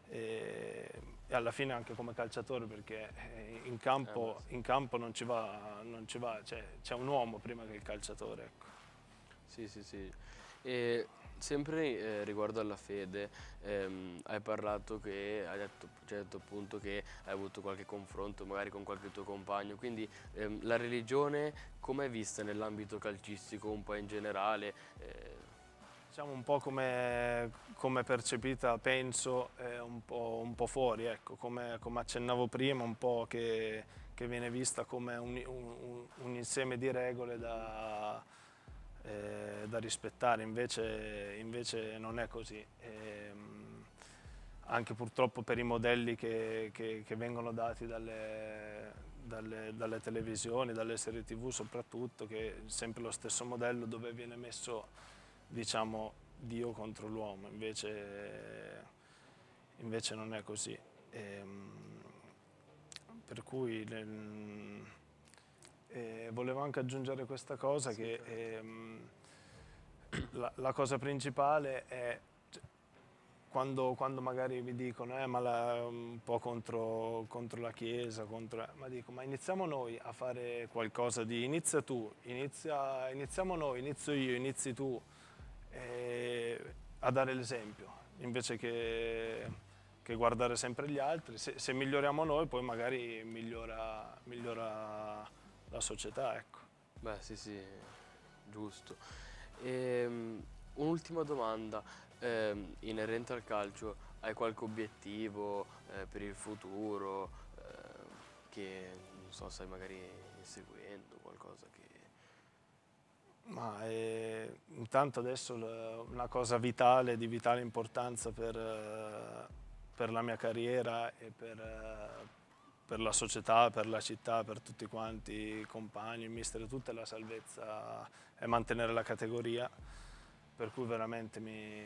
e, e, alla fine anche come calciatore perché eh, in campo, eh, in campo non ci va, non ci va cioè, c'è un uomo prima che il calciatore. Ecco. Sì, sì, sì. E sempre eh, riguardo alla fede, ehm, hai parlato che, hai detto, cioè, detto, appunto che hai avuto qualche confronto magari con qualche tuo compagno, quindi ehm, la religione come è vista nell'ambito calcistico un po' in generale? Eh, diciamo un po' come, come percepita, penso, è un po', un po fuori, ecco, come, come, accennavo prima, un po' che, che viene vista come un, un, un insieme di regole da eh, da rispettare, invece, invece, non è così. E, ehm, anche purtroppo per i modelli che, che, che vengono dati dalle, dalle, dalle, televisioni, dalle serie tv soprattutto, che è sempre lo stesso modello dove viene messo diciamo, Dio contro l'uomo, invece, invece, non è così. E, ehm, per cui e volevo anche aggiungere questa cosa sì, che ehm, la, la, cosa principale è cioè, quando, quando, magari mi dicono eh, ma la, un po' contro, contro la Chiesa, contro, ma dico ma iniziamo noi a fare qualcosa di inizia tu, inizia, iniziamo noi, inizio io, inizi tu eh, a dare l'esempio invece che, che, guardare sempre gli altri. Se, se, miglioriamo noi poi magari migliora, migliora la società, ecco. Beh, sì, sì, giusto. Ehm, un'ultima domanda, ehm, inerente al calcio, hai qualche obiettivo eh, per il futuro eh, che, non so, stai magari inseguendo, qualcosa che... Ma eh, intanto adesso una cosa vitale, di vitale importanza per, eh, per la mia carriera e per, eh, per la società, per la città, per tutti quanti, i compagni, il mister, tutta la salvezza e mantenere la categoria, per cui veramente mi,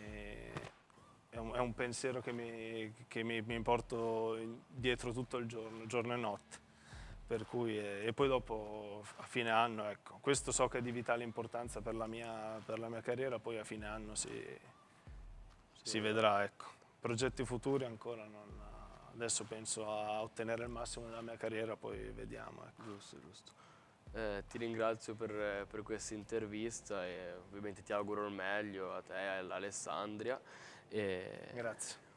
è, un, è, un, pensiero che, mi, che mi, mi, porto dietro tutto il giorno, giorno e notte. Per cui, e poi dopo a fine anno, ecco, questo so che è di vitale importanza per la mia, per la mia carriera, poi a fine anno si, sì. si vedrà. Ecco. Progetti futuri ancora non, adesso penso a ottenere il massimo della mia carriera, poi vediamo. Ecco. Giusto, giusto. Eh, ti ringrazio per, per questa intervista e ovviamente ti auguro il meglio a te e all'Alessandria. E... Grazie.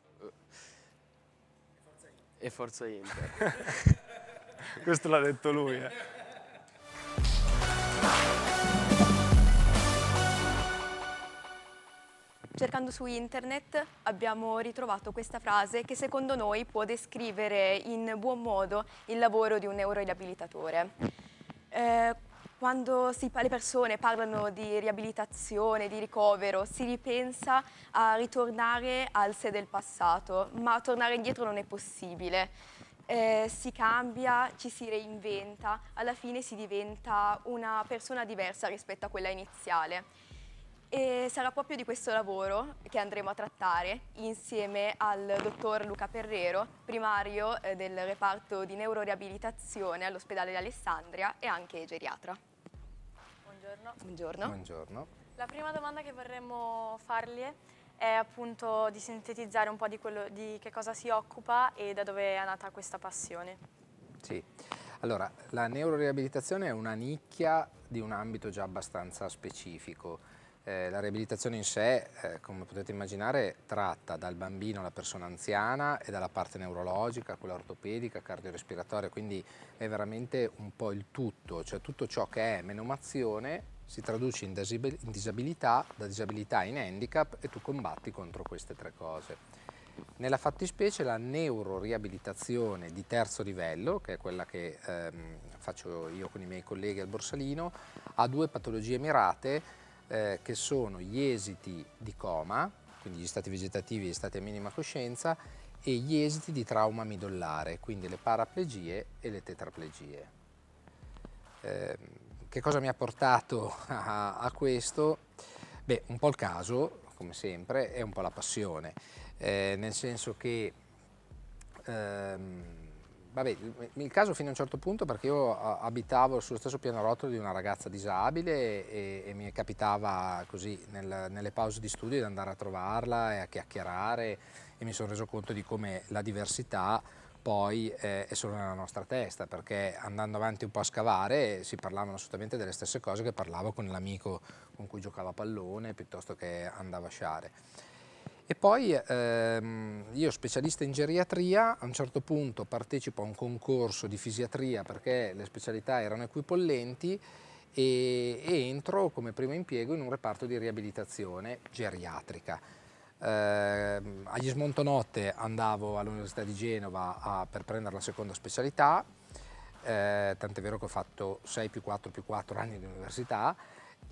E forza Inter. Questo l'ha detto lui. Eh. Cercando su internet abbiamo ritrovato questa frase che secondo noi può descrivere in buon modo il lavoro di un neuroriabilitatore. Eh, quando si, le persone parlano di riabilitazione, di ricovero, si ripensa a ritornare al sé del passato, ma tornare indietro non è possibile. Eh, si cambia, ci si reinventa, alla fine si diventa una persona diversa rispetto a quella iniziale. E sarà proprio di questo lavoro che andremo a trattare insieme al dottor Luca Perrero, primario eh, del reparto di neuroriabilitazione all'ospedale di Alessandria e anche geriatra. Buongiorno. Buongiorno. Buongiorno. La prima domanda che vorremmo fargli è appunto di sintetizzare un po' di, quello, di che cosa si occupa e da dove è nata questa passione. Sì, allora la neuroriabilitazione è una nicchia di un ambito già abbastanza specifico eh, la riabilitazione in sé, eh, come potete immaginare, tratta dal bambino alla persona anziana e dalla parte neurologica, quella ortopedica, cardiorespiratoria, quindi è veramente un po' il tutto, cioè tutto ciò che è menomazione si traduce in, in disabilità, da disabilità in handicap e tu combatti contro queste tre cose. Nella fattispecie la neuroriabilitazione di terzo livello, che è quella che ehm, faccio io con i miei colleghi al Borsalino, ha due patologie mirate eh, che sono gli esiti di coma, quindi gli stati vegetativi e gli stati a minima coscienza, e gli esiti di trauma midollare, quindi le paraplegie e le tetraplegie. Eh, che cosa mi ha portato a, a, questo? Beh, un po' il caso, come sempre, e un po' la passione, eh, nel senso che ehm, vabbè, il, caso fino a un certo punto perché io abitavo sullo stesso pianorotolo di una ragazza disabile e, e mi capitava così nel- nelle pause di studio di andare a trovarla e a chiacchierare e mi sono reso conto di come la diversità poi eh, è solo nella nostra testa, perché andando avanti un po' a scavare si parlavano assolutamente delle stesse cose che parlavo con l'amico con cui giocava a pallone piuttosto che andava a sciare. E poi ehm, io specialista in geriatria, a un certo punto partecipo a un concorso di fisiatria perché le specialità erano equipollenti e, e entro come primo impiego in un reparto di riabilitazione geriatrica. Eh, agli smontonotte andavo all'Università di Genova a, per prendere la seconda specialità, eh, tant'è vero che ho fatto 6 più 4 più 4 anni di università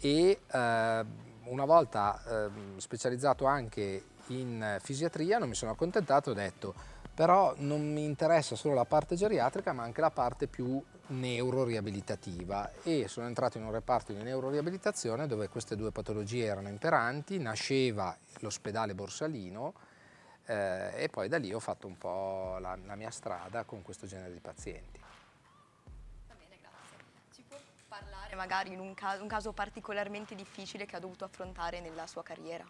e eh, una volta ehm, specializzato anche in fisiatria non mi sono accontentato, ho detto però non mi interessa solo la parte geriatrica ma anche la parte più neuroriabilitativa e sono entrato in un reparto di neuroriabilitazione dove queste due patologie erano imperanti, nasceva l'ospedale Borsalino eh, e poi da lì ho fatto un po' la, la mia strada con questo genere di pazienti. Ci può parlare magari in un un caso particolarmente difficile che ha dovuto affrontare nella sua carriera?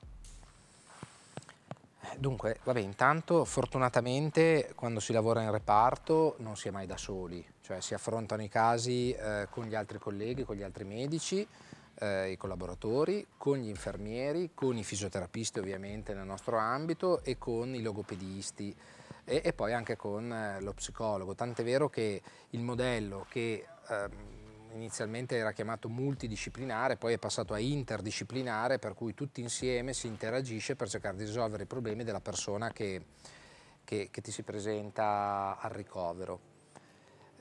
Dunque, vabbè, intanto fortunatamente quando si lavora in reparto non si è mai da soli, cioè si affrontano i casi eh, con gli altri colleghi, con gli altri medici, eh, i collaboratori, con gli infermieri, con i fisioterapisti ovviamente nel nostro ambito e con i logopedisti e, e poi anche con eh, lo psicologo. Tant'è vero che il modello che ehm, inizialmente era chiamato multidisciplinare, poi è passato a interdisciplinare, per cui tutti insieme si interagisce per cercare di risolvere i problemi della persona che, che, che ti si presenta al ricovero.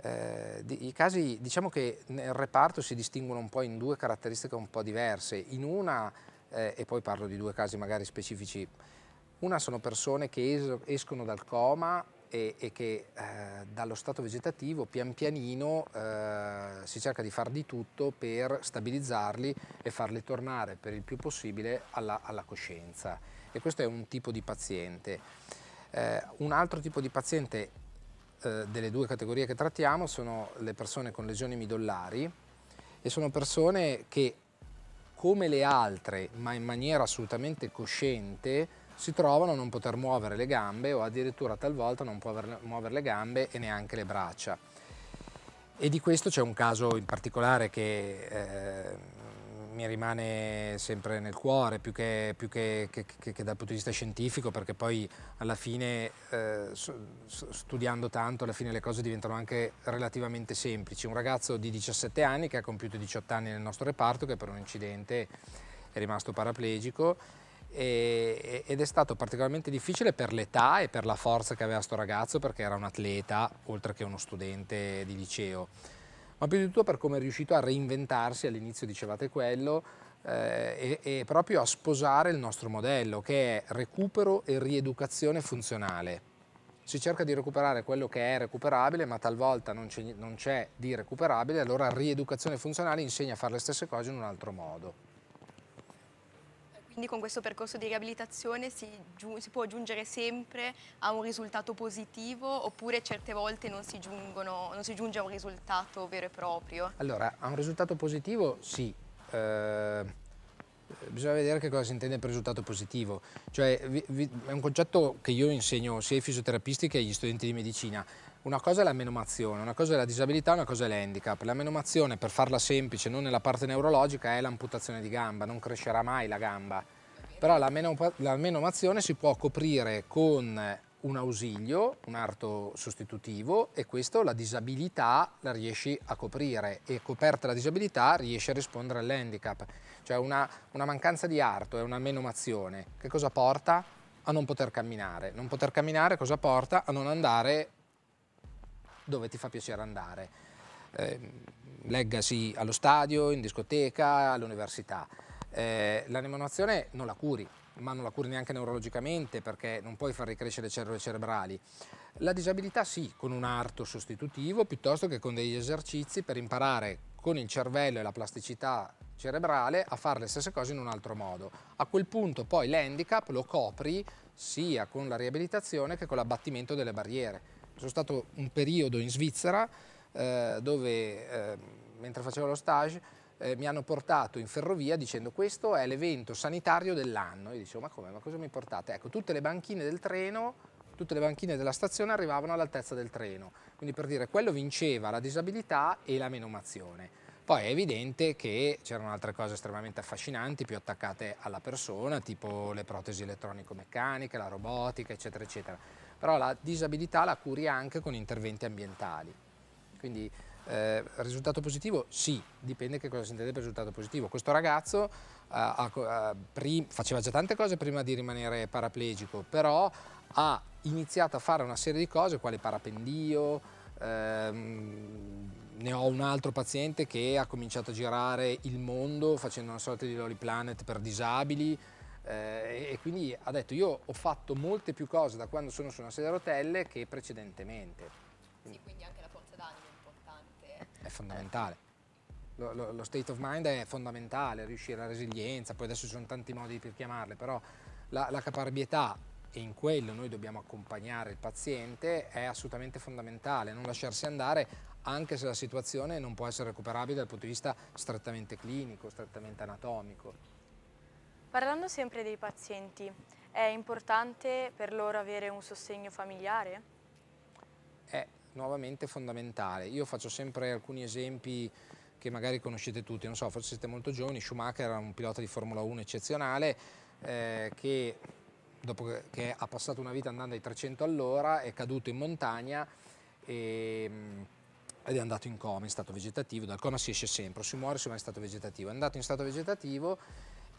Eh, I casi, diciamo che nel reparto si distinguono un po' in due caratteristiche un po' diverse. In una, eh, e poi parlo di due casi magari specifici, una sono persone che es escono dal coma e, e che eh, dallo stato vegetativo pian pianino eh, si cerca di far di tutto per stabilizzarli e farli tornare per il più possibile alla, alla coscienza. E questo è un tipo di paziente. Eh, un altro tipo di paziente eh, delle due categorie che trattiamo sono le persone con lesioni midollari e sono persone che come le altre ma in maniera assolutamente cosciente si trovano a non poter muovere le gambe o addirittura talvolta non poter muovere le gambe e neanche le braccia. E di questo c'è un caso in particolare che eh, mi rimane sempre nel cuore più, che, più che, che, che, dal punto di vista scientifico perché poi alla fine eh, studiando tanto alla fine le cose diventano anche relativamente semplici. Un ragazzo di 17 anni che ha compiuto 18 anni nel nostro reparto che per un incidente è rimasto paraplegico e, ed è stato particolarmente difficile per l'età e per la forza che aveva sto ragazzo perché era un atleta oltre che uno studente di liceo. Ma più di tutto per come è riuscito a reinventarsi all'inizio dicevate quello eh, e, e proprio a sposare il nostro modello che è recupero e rieducazione funzionale. Si cerca di recuperare quello che è recuperabile ma talvolta non c'è di recuperabile allora rieducazione funzionale insegna a fare le stesse cose in un altro modo quindi con questo percorso di riabilitazione si, si, può giungere sempre a un risultato positivo oppure certe volte non si, non si, giunge a un risultato vero e proprio? Allora, a un risultato positivo sì. Eh, bisogna vedere che cosa si intende per risultato positivo. Cioè, vi, vi, è un concetto che io insegno sia ai fisioterapisti che agli studenti di medicina. Una cosa è la menomazione, una cosa è la disabilità, una cosa è l'handicap. La menomazione, per farla semplice, non nella parte neurologica, è l'amputazione di gamba, non crescerà mai la gamba. Però la, la menomazione si può coprire con un ausilio, un arto sostitutivo e questo la disabilità la riesci a coprire e coperta la disabilità riesci a rispondere all'handicap. Cioè una, una mancanza di arto è una menomazione. Che cosa porta? A non poter camminare. Non poter camminare cosa porta? A non andare dove ti fa piacere andare. Eh, leggasi allo stadio, in discoteca, all'università. Eh, l'animazione non la curi, ma non la curi neanche neurologicamente perché non puoi far ricrescere cellule cerebrali. La disabilità sì, con un arto sostitutivo piuttosto che con degli esercizi per imparare con il cervello e la plasticità cerebrale a fare le stesse cose in un altro modo. A quel punto poi l'handicap lo copri sia con la riabilitazione che con l'abbattimento delle barriere sono stato un periodo in Svizzera eh, dove eh, mentre facevo lo stage eh, mi hanno portato in ferrovia dicendo questo è l'evento sanitario dell'anno. Io dicevo ma come, ma cosa mi portate? Ecco, tutte le banchine del treno, tutte le banchine della stazione arrivavano all'altezza del treno, quindi per dire quello vinceva la disabilità e la menomazione. Poi è evidente che c'erano altre cose estremamente affascinanti, più attaccate alla persona, tipo le protesi elettronico-meccaniche, la robotica, eccetera, eccetera. Però la disabilità la curi anche con interventi ambientali. Quindi eh, risultato positivo? Sì, dipende che cosa si intende per risultato positivo. Questo ragazzo eh, eh, faceva già tante cose prima di rimanere paraplegico, però ha iniziato a fare una serie di cose, quali parapendio, ehm, ne ho un altro paziente che ha cominciato a girare il mondo facendo una sorta di Lolly Planet per disabili eh, e quindi ha detto io ho fatto molte più cose da quando sono su una sedia a rotelle che precedentemente. Sì, quindi anche la forza d'animo è importante. È fondamentale. Lo, lo, lo, state of mind è fondamentale, riuscire alla resilienza, poi adesso ci sono tanti modi per chiamarle, però la, la caparbietà e in quello noi dobbiamo accompagnare il paziente è assolutamente fondamentale, non lasciarsi andare anche se la situazione non può essere recuperabile dal punto di vista strettamente clinico, strettamente anatomico. Parlando sempre dei pazienti, è importante per loro avere un sostegno familiare? È nuovamente fondamentale. Io faccio sempre alcuni esempi che magari conoscete tutti, non so, forse siete molto giovani, Schumacher era un pilota di Formula 1 eccezionale eh, che dopo che ha passato una vita andando ai 300 all'ora è caduto in montagna e ed è andato in coma, in stato vegetativo, dal coma si esce sempre, si muore se ma è stato vegetativo, è andato in stato vegetativo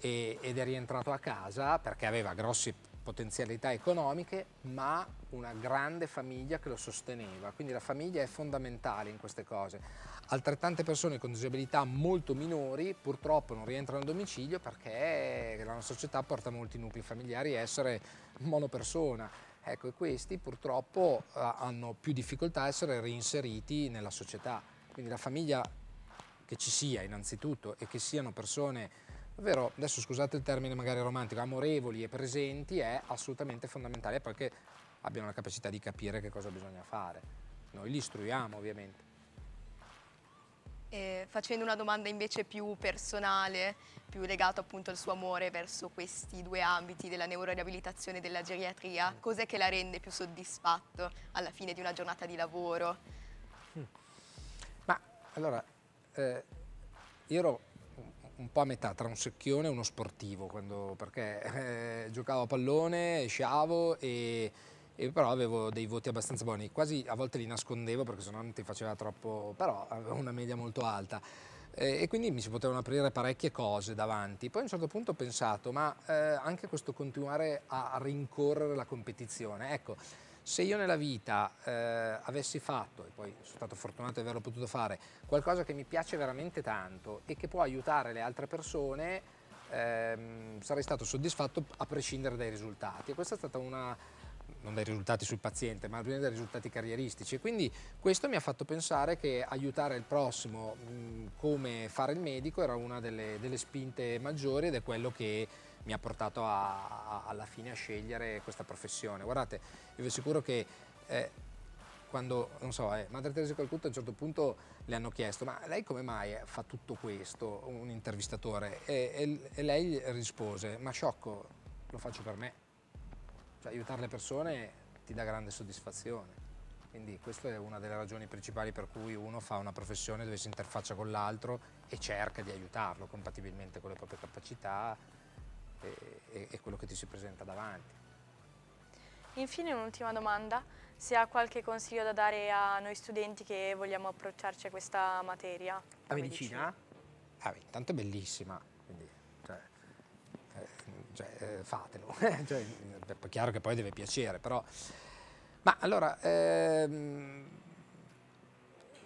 e, ed è rientrato a casa perché aveva grosse potenzialità economiche ma una grande famiglia che lo sosteneva, quindi la famiglia è fondamentale in queste cose. Altrettante persone con disabilità molto minori purtroppo non rientrano a domicilio perché la nostra società porta molti nuclei familiari a essere monopersona Ecco, e questi purtroppo eh, hanno più difficoltà a essere reinseriti nella società. Quindi la famiglia che ci sia innanzitutto e che siano persone davvero, adesso scusate il termine magari romantico, amorevoli e presenti è assolutamente fondamentale perché abbiano la capacità di capire che cosa bisogna fare. Noi li istruiamo ovviamente. E facendo una domanda invece più personale, più legata appunto al suo amore verso questi due ambiti della neuroriabilitazione e della geriatria, cos'è che la rende più soddisfatto alla fine di una giornata di lavoro? Mm. Ma allora, eh, io ero un po' a metà tra un secchione e uno sportivo, quando, perché eh, giocavo a pallone, sciavo e e però avevo dei voti abbastanza buoni, quasi a volte li nascondevo perché sennò non ti faceva troppo, però avevo una media molto alta e quindi mi si potevano aprire parecchie cose davanti. Poi a un certo punto ho pensato, ma eh, anche questo continuare a rincorrere la competizione, ecco, se io nella vita eh, avessi fatto, e poi sono stato fortunato di averlo potuto fare, qualcosa che mi piace veramente tanto e che può aiutare le altre persone, ehm, sarei stato soddisfatto a prescindere dai risultati. E questa è stata una non dai risultati sul paziente, ma dai risultati carrieristici. E quindi questo mi ha fatto pensare che aiutare il prossimo mh, come fare il medico era una delle, delle, spinte maggiori ed è quello che mi ha portato a, a, alla fine a scegliere questa professione. Guardate, io vi assicuro che eh, quando, non so, eh, Madre Teresa di Calcutta a un certo punto le hanno chiesto ma lei come mai fa tutto questo, un intervistatore? E, e, e lei rispose, ma sciocco, lo faccio per me cioè, aiutare le persone ti dà grande soddisfazione. Quindi questa è una delle ragioni principali per cui uno fa una professione dove si interfaccia con l'altro e cerca di aiutarlo compatibilmente con le proprie capacità e, e, quello che ti si presenta davanti. Infine un'ultima domanda, se ha qualche consiglio da dare a noi studenti che vogliamo approcciarci a questa materia. La, medicina? Ah, intanto è bellissima, quindi cioè, eh, fatelo. cioè, è chiaro che poi deve piacere, però... Ma allora, ehm,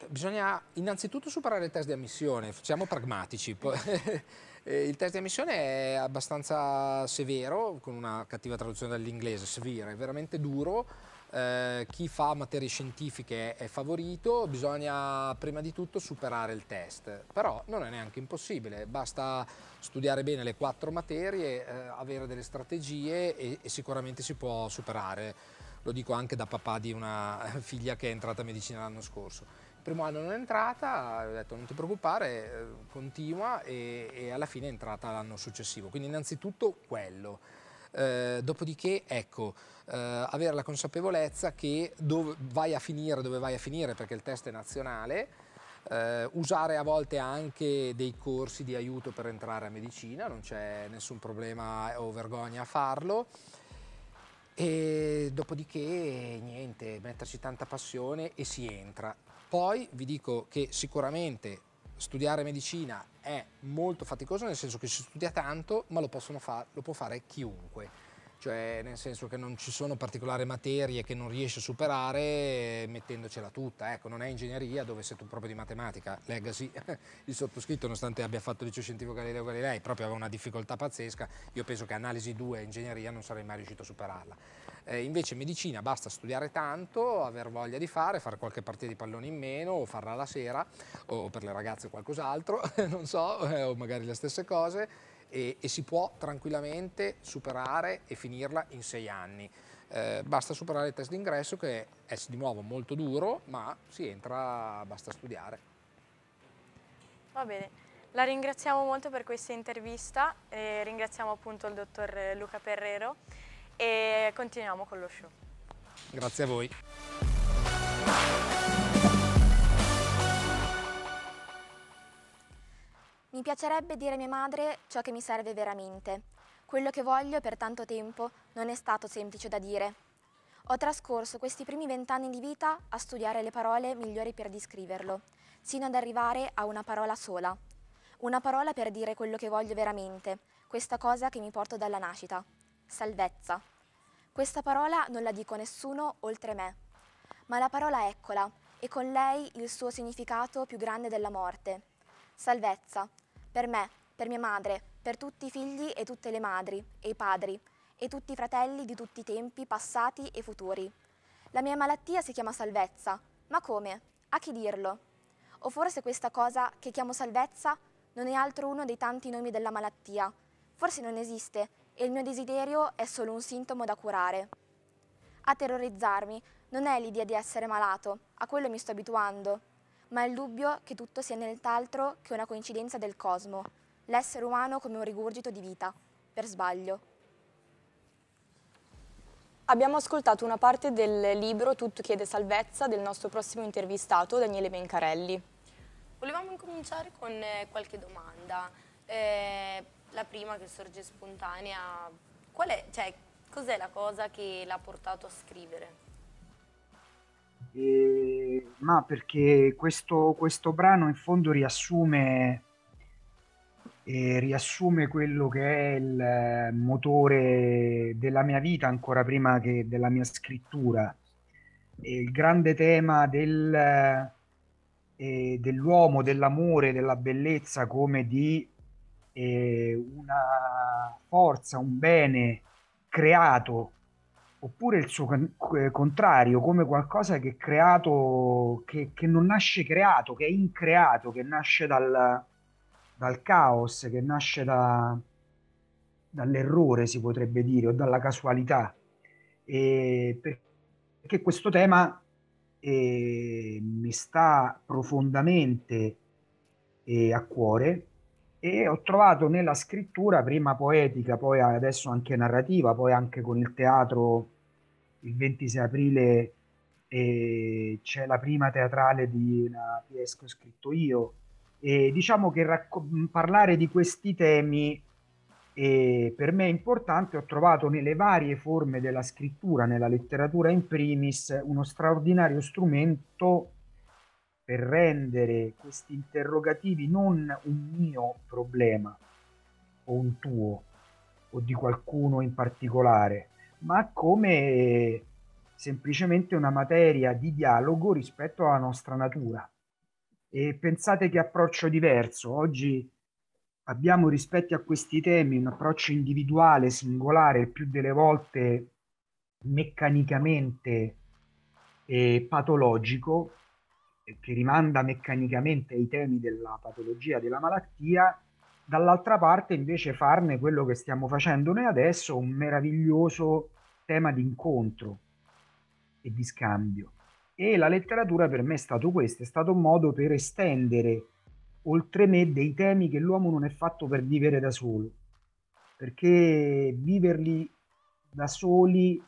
bisogna innanzitutto superare il test di ammissione, siamo pragmatici. Eh, il test di ammissione è abbastanza severo, con una cattiva traduzione dall'inglese, severe, è veramente duro. Eh, chi fa materie scientifiche è favorito, bisogna prima di tutto superare il test, però non è neanche impossibile, basta studiare bene le quattro materie, eh, avere delle strategie e, e sicuramente si può superare lo dico anche da papà di una figlia che è entrata a medicina l'anno scorso. Primo anno non è entrata, ho detto non ti preoccupare, eh, continua e, e alla fine è entrata l'anno successivo. Quindi innanzitutto quello. Eh, dopodiché, ecco, eh, avere la consapevolezza che dove vai a finire, dove vai a finire, perché il test è nazionale, eh, usare a volte anche dei corsi di aiuto per entrare a medicina, non c'è nessun problema o vergogna a farlo. E dopodiché niente, metterci tanta passione e si entra. Poi vi dico che sicuramente studiare medicina è molto faticoso nel senso che si studia tanto ma lo, fa lo può fare chiunque. Cioè nel senso che non ci sono particolari materie che non riesci a superare mettendocela tutta, ecco, non è ingegneria dove sei tu proprio di matematica, legacy, il sottoscritto nonostante abbia fatto il liceo scientifico Galileo Galilei proprio aveva una difficoltà pazzesca, io penso che analisi 2 e ingegneria non sarei mai riuscito a superarla. Eh, invece medicina basta studiare tanto, aver voglia di fare, fare qualche partita di pallone in meno o farla la sera o per le ragazze qualcos'altro, non so, eh, o magari le stesse cose e, e si può tranquillamente superare e finirla in sei anni. Eh, basta superare il test d'ingresso che è di nuovo molto duro, ma si entra, basta studiare. Va bene, la ringraziamo molto per questa intervista, e ringraziamo appunto il dottor Luca Perrero e continuiamo con lo show. Grazie a voi. Mi piacerebbe dire a mia madre ciò che mi serve veramente. Quello che voglio per tanto tempo non è stato semplice da dire. Ho trascorso questi primi vent'anni di vita a studiare le parole migliori per descriverlo, sino ad arrivare a una parola sola. Una parola per dire quello che voglio veramente, questa cosa che mi porto dalla nascita. Salvezza. Questa parola non la dico nessuno oltre me, ma la parola eccola e con lei il suo significato più grande della morte. Salvezza, per me, per mia madre, per tutti i figli e tutte le madri e i padri e tutti i fratelli di tutti i tempi passati e futuri. La mia malattia si chiama salvezza, ma come? A chi dirlo? O forse questa cosa che chiamo salvezza non è altro uno dei tanti nomi della malattia. Forse non esiste e il mio desiderio è solo un sintomo da curare. A terrorizzarmi non è l'idea di essere malato, a quello mi sto abituando, ma il dubbio che tutto sia nient'altro che una coincidenza del cosmo, l'essere umano come un rigurgito di vita, per sbaglio. Abbiamo ascoltato una parte del libro Tutto chiede salvezza del nostro prossimo intervistato, Daniele Bencarelli. Volevamo incominciare con eh, qualche domanda. Eh, la prima che sorge spontanea, qual è, cioè, cos'è la cosa che l'ha portato a scrivere? Eh, ma perché questo, questo, brano in fondo riassume, eh, riassume quello che è il motore della mia vita ancora prima che della mia scrittura. E il grande tema del, eh, dell'uomo, dell'amore, della bellezza come di eh, una forza, un bene creato oppure il suo contrario, come qualcosa che è creato, che, che, non nasce creato, che è increato, che nasce dal, dal caos, che nasce da, dall'errore, si potrebbe dire, o dalla casualità. E perché questo tema eh, mi sta profondamente eh, a cuore e ho trovato nella scrittura, prima poetica, poi adesso anche narrativa, poi anche con il teatro il 26 aprile eh, c'è la prima teatrale di una pièce che ho scritto io. E diciamo che racco- parlare di questi temi eh, per me è importante. Ho trovato nelle varie forme della scrittura, nella letteratura in primis, uno straordinario strumento per rendere questi interrogativi non un mio problema o un tuo o di qualcuno in particolare, ma come semplicemente una materia di dialogo rispetto alla nostra natura. E pensate che approccio diverso. Oggi abbiamo rispetto a questi temi un approccio individuale, singolare, il più delle volte meccanicamente e patologico, che rimanda meccanicamente ai temi della patologia, della malattia, dall'altra parte invece farne quello che stiamo facendo noi adesso, un meraviglioso tema di incontro. e di scambio. E la letteratura per me è stato questo, è stato un modo per estendere oltre me dei temi che l'uomo non è fatto per vivere da solo, perché viverli da soli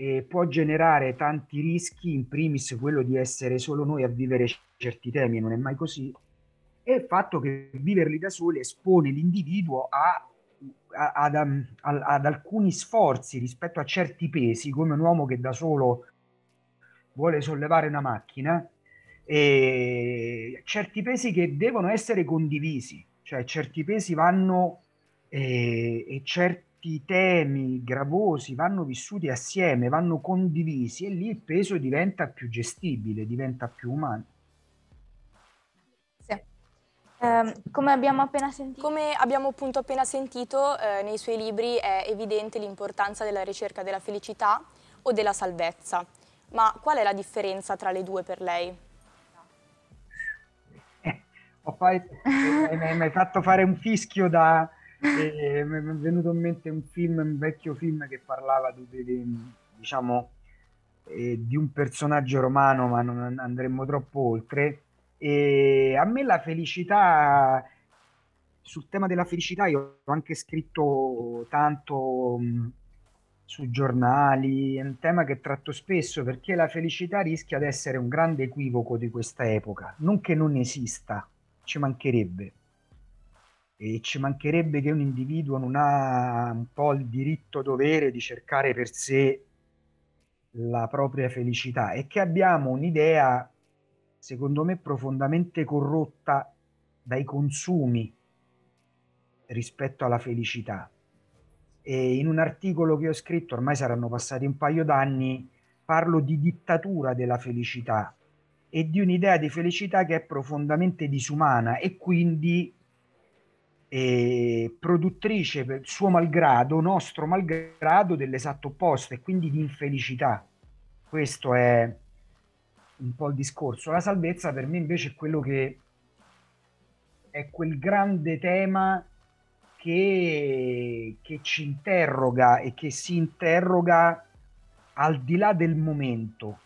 eh, può generare tanti rischi, in primis quello di essere solo noi a vivere certi temi, e non è mai così, e il fatto che viverli da soli espone l'individuo a, a, ad, ad, ad alcuni sforzi rispetto a certi pesi, come un uomo che da solo vuole sollevare una macchina, e certi pesi che devono essere condivisi, cioè certi pesi vanno eh, e certi temi gravosi vanno vissuti assieme, vanno condivisi e lì il peso diventa più gestibile, diventa più umano. Sì. Eh, come abbiamo appena sentito, come abbiamo appunto appena sentito eh, nei suoi libri è evidente l'importanza della ricerca della felicità o della salvezza. Ma qual è la differenza tra le due per lei? ho fatto, mi hai fatto fare un fischio da... Eh, mi è venuto in mente un film, un vecchio film che parlava di, di diciamo, eh, di un personaggio romano, ma non andremmo troppo oltre. E a me la felicità, sul tema della felicità, io ho anche scritto tanto mh, su giornali, è un tema che tratto spesso perché la felicità rischia di essere un grande equivoco di questa epoca, non che non esista, ci mancherebbe. E ci mancherebbe che un individuo non ha un po' il diritto-dovere di cercare per sé la propria felicità e che abbiamo un'idea, secondo me, profondamente corrotta dai consumi rispetto alla felicità. E in un articolo che ho scritto, ormai saranno passati un paio d'anni, parlo di dittatura della felicità, e di un'idea di felicità che è profondamente disumana e quindi eh, produttrice per suo malgrado, nostro malgrado, dell'esatto opposto e quindi di infelicità. Questo è un po' il discorso. La salvezza per me invece è quello che è quel grande tema che, che ci interroga e che si interroga al di là del momento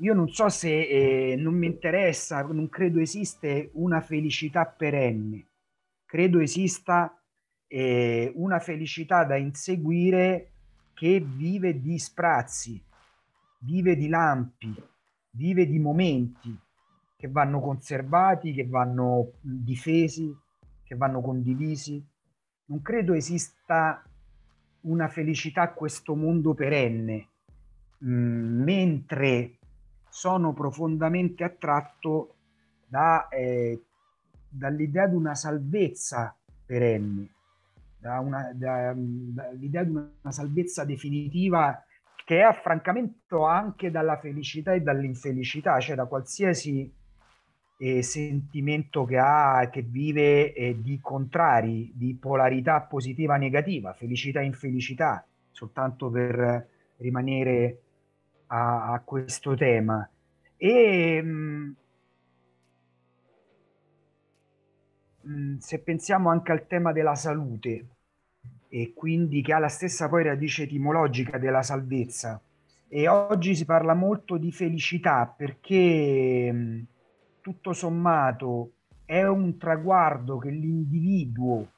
io non so se eh, non mi interessa, non credo esiste una felicità perenne, credo esista eh, una felicità da inseguire che vive di sprazzi, vive di lampi, vive di momenti che vanno conservati, che vanno difesi, che vanno condivisi. Non credo esista una felicità a questo mondo perenne, mm, mentre sono profondamente attratto da, eh, dall'idea di una salvezza perenne, da una, da, dall'idea di una salvezza definitiva che è affrancamento anche dalla felicità e dall'infelicità, cioè da qualsiasi eh, sentimento che ha, che vive eh, di contrari, di polarità positiva negativa, felicità e infelicità, soltanto per rimanere a, a questo tema. E mh, se pensiamo anche al tema della salute, e quindi che ha la stessa poi radice etimologica della salvezza, e oggi si parla molto di felicità perché tutto sommato è un traguardo che l'individuo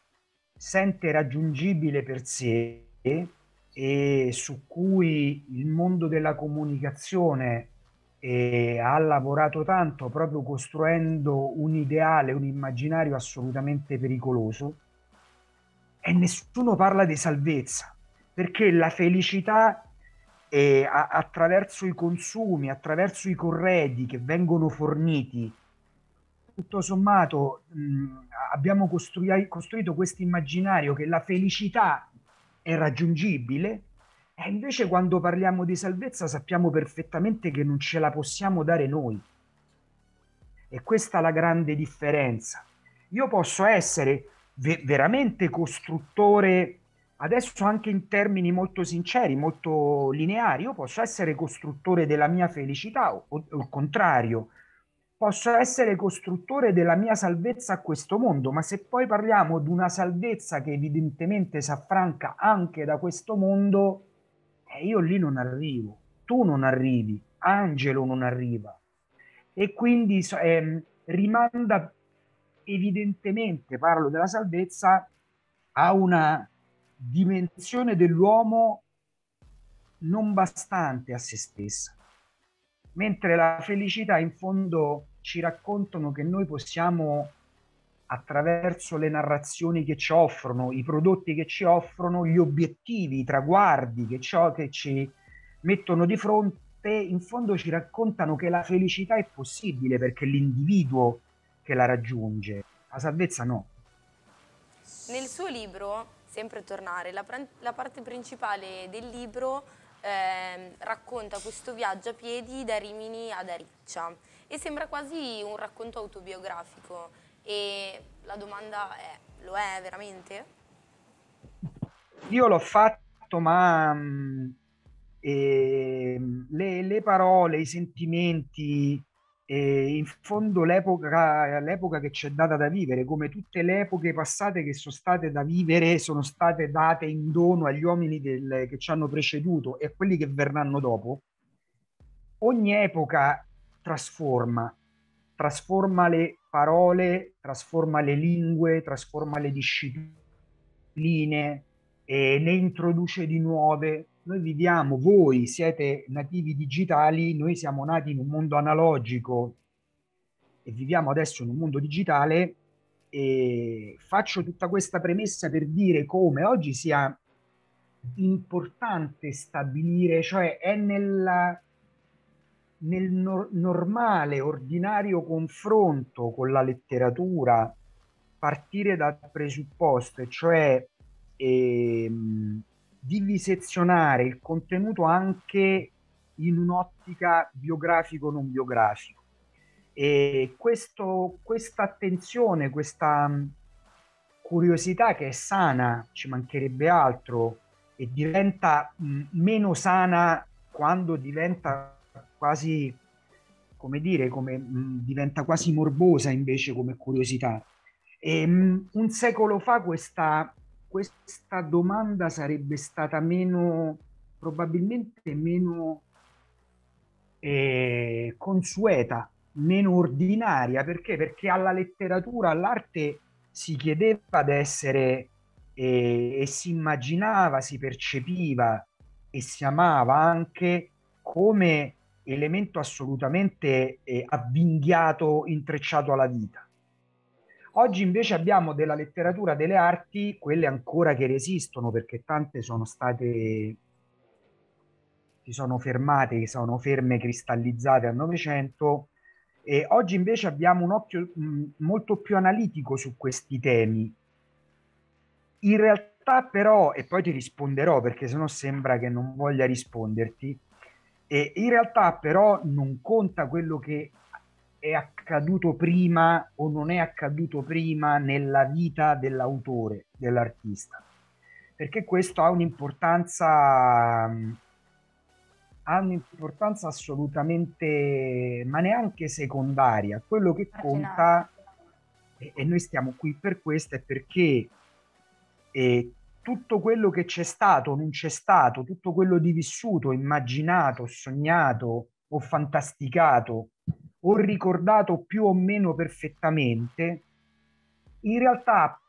sente raggiungibile per sé e su cui il mondo della comunicazione eh, ha lavorato tanto proprio costruendo un ideale, un immaginario assolutamente pericoloso. E nessuno parla di salvezza perché la felicità eh, a, attraverso i consumi, attraverso i corredi che vengono forniti tutto sommato mh, abbiamo costrui- costruito questo immaginario che la felicità è raggiungibile, e invece quando parliamo di salvezza sappiamo perfettamente che non ce la possiamo dare noi. E questa è la grande differenza. Io posso essere ve- veramente costruttore, adesso anche in termini molto sinceri, molto lineari, io posso essere costruttore della mia felicità o, o il contrario, posso essere costruttore della mia salvezza a questo mondo, ma se poi parliamo di una salvezza che evidentemente si affranca anche da questo mondo, eh, io lì non arrivo, tu non arrivi, Angelo non arriva. E quindi eh, rimanda evidentemente, parlo della salvezza, a una dimensione dell'uomo non bastante a se stessa, mentre la felicità in fondo ci raccontano che noi possiamo attraverso le narrazioni che ci offrono, i prodotti che ci offrono, gli obiettivi, i traguardi che, ciò che ci mettono di fronte, in fondo ci raccontano che la felicità è possibile perché l'individuo che la raggiunge, la salvezza no. Nel suo libro, sempre tornare, la, la parte principale del libro eh, racconta questo viaggio a piedi da Rimini ad Ariccia e sembra quasi un racconto autobiografico e la domanda è, lo è veramente? Io l'ho fatto ma eh, le, le, parole, i sentimenti, eh, in fondo l'epoca, l'epoca che ci è data da vivere, come tutte le epoche passate che sono state da vivere, sono state date in dono agli uomini del, che ci hanno preceduto e a quelli che verranno dopo, ogni epoca trasforma, trasforma le parole, trasforma le lingue, trasforma le discipline, e ne introduce di nuove. Noi viviamo, voi siete nativi digitali, noi siamo nati in un mondo analogico e viviamo adesso in un mondo digitale e faccio tutta questa premessa per dire come oggi sia importante stabilire, cioè è nella nel no- normale, ordinario confronto con la letteratura, partire dal presupposto, cioè ehm, divisezionare il contenuto anche in un'ottica biografico-non biografico. E questa attenzione, questa curiosità che è sana, ci mancherebbe altro, e diventa mh, meno sana quando diventa quasi, come dire, come, mh, diventa quasi morbosa invece come curiosità. E, mh, un secolo fa questa, questa domanda sarebbe stata meno, probabilmente meno eh, consueta, meno ordinaria. Perché? Perché alla letteratura, all'arte si chiedeva di essere eh, e si immaginava, si percepiva e si amava anche come elemento assolutamente eh, avvinghiato, intrecciato alla vita. Oggi invece abbiamo della letteratura, delle arti, quelle ancora che resistono, perché tante sono state, si sono fermate, sono ferme cristallizzate al Novecento, e oggi invece abbiamo un occhio mh, molto più analitico su questi temi. In realtà però, e poi ti risponderò perché sennò sembra che non voglia risponderti, e in realtà però non conta quello che è accaduto prima o non è accaduto prima nella vita dell'autore, dell'artista, perché questo ha un'importanza, ha un'importanza assolutamente, ma neanche secondaria. Quello che conta, e, e noi stiamo qui per questo, è perché eh, tutto quello che c'è stato, non c'è stato, tutto quello di vissuto, immaginato, sognato o fantasticato o ricordato più o meno perfettamente, in realtà ha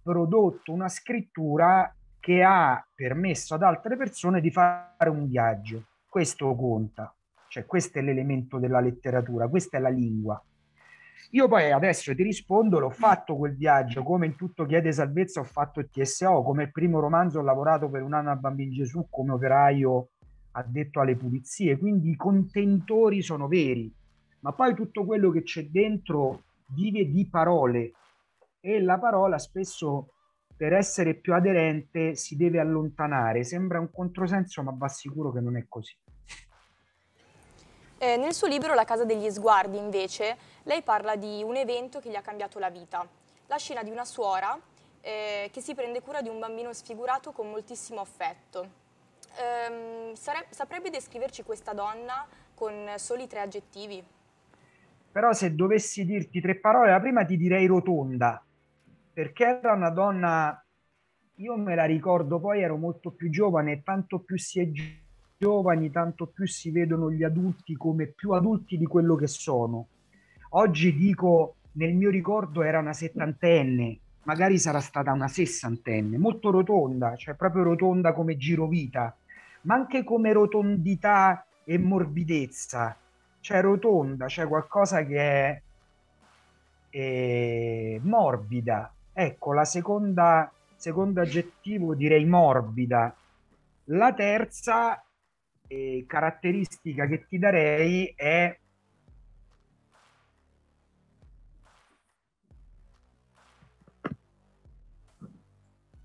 prodotto una scrittura che ha permesso ad altre persone di fare un viaggio. Questo conta, cioè questo è l'elemento della letteratura, questa è la lingua. Io poi adesso ti rispondo, l'ho fatto quel viaggio, come in tutto chiede salvezza ho fatto il TSO, come il primo romanzo ho lavorato per un anno a Bambin Gesù come operaio addetto alle pulizie, quindi i contenitori sono veri, ma poi tutto quello che c'è dentro vive di parole. E la parola spesso per essere più aderente si deve allontanare, sembra un controsenso ma va sicuro che non è così. Eh, nel suo libro La casa degli sguardi, invece, lei parla di un evento che gli ha cambiato la vita. La scena di una suora eh, che si prende cura di un bambino sfigurato con moltissimo affetto. Eh, saprebbe descriverci questa donna con soli tre aggettivi? Però se dovessi dirti tre parole, la prima ti direi rotonda, perché era una donna, io me la ricordo, poi ero molto più giovane, tanto più si è giovani, tanto più si vedono gli adulti come più adulti di quello che sono. Oggi dico, nel mio ricordo era una settantenne, magari sarà stata una sessantenne, molto rotonda, cioè proprio rotonda come girovita, ma anche come rotondità e morbidezza, cioè rotonda, cioè qualcosa che è, è morbida. Ecco, la seconda, secondo aggettivo direi morbida. La terza eh, caratteristica che ti darei è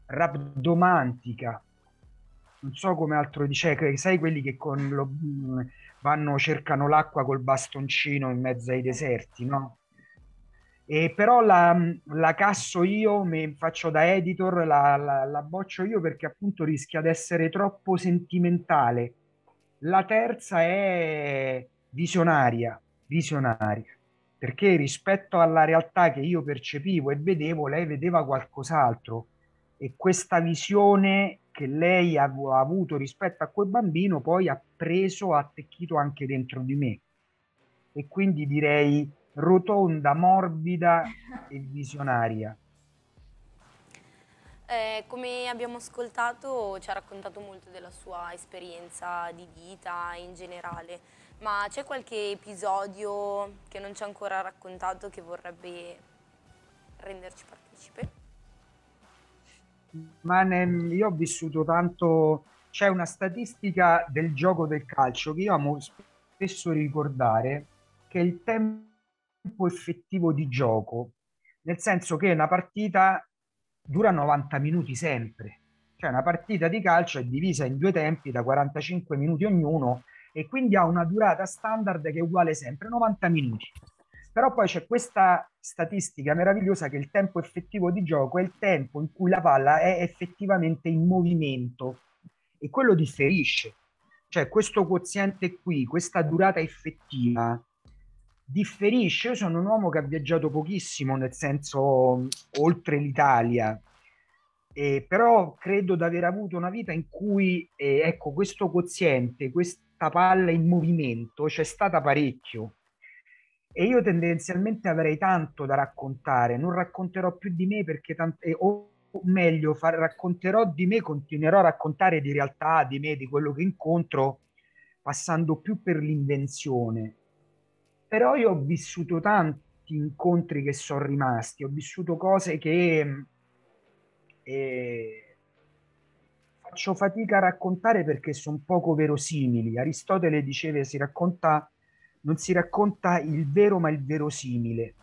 rabdomantica. Non so come altro dice, sai quelli che con lo, mm, vanno, cercano l'acqua col bastoncino in mezzo ai deserti, no? E però la, la casso io, mi faccio da editor, la, la, la boccio io perché appunto rischia di essere troppo sentimentale. La terza è visionaria, visionaria, perché rispetto alla realtà che io percepivo e vedevo, lei vedeva qualcos'altro e questa visione che lei ha, avuto rispetto a quel bambino poi ha preso, ha attecchito anche dentro di me. E quindi direi rotonda, morbida e visionaria. Eh, come abbiamo ascoltato ci ha raccontato molto della sua esperienza di vita in generale, ma c'è qualche episodio che non ci ha ancora raccontato che vorrebbe renderci partecipe? Ma ne, io ho vissuto tanto, c'è una statistica del gioco del calcio che io amo spesso ricordare, che è il tempo effettivo di gioco, nel senso che una partita dura 90 minuti sempre, cioè una partita di calcio è divisa in due tempi da 45 minuti ognuno e quindi ha una durata standard che è uguale sempre, 90 minuti. Però poi c'è questa statistica meravigliosa che il tempo effettivo di gioco è il tempo in cui la palla è effettivamente in movimento e quello differisce. Cioè questo quoziente qui, questa durata effettiva, differisce. Io sono un uomo che ha viaggiato pochissimo, nel senso oltre l'Italia, eh, però credo di aver avuto una vita in cui, eh, ecco, questo quoziente, questa palla in movimento c'è stata parecchio e io tendenzialmente avrei tanto da raccontare, non racconterò più di me perché tante, o meglio, far, racconterò di me, continuerò a raccontare di realtà, di me, di quello che incontro, passando più per l'invenzione. Però io ho vissuto tanti incontri che sono rimasti, ho vissuto cose che eh, faccio fatica a raccontare perché sono poco verosimili. Aristotele diceva si racconta non si racconta il vero ma il verosimile.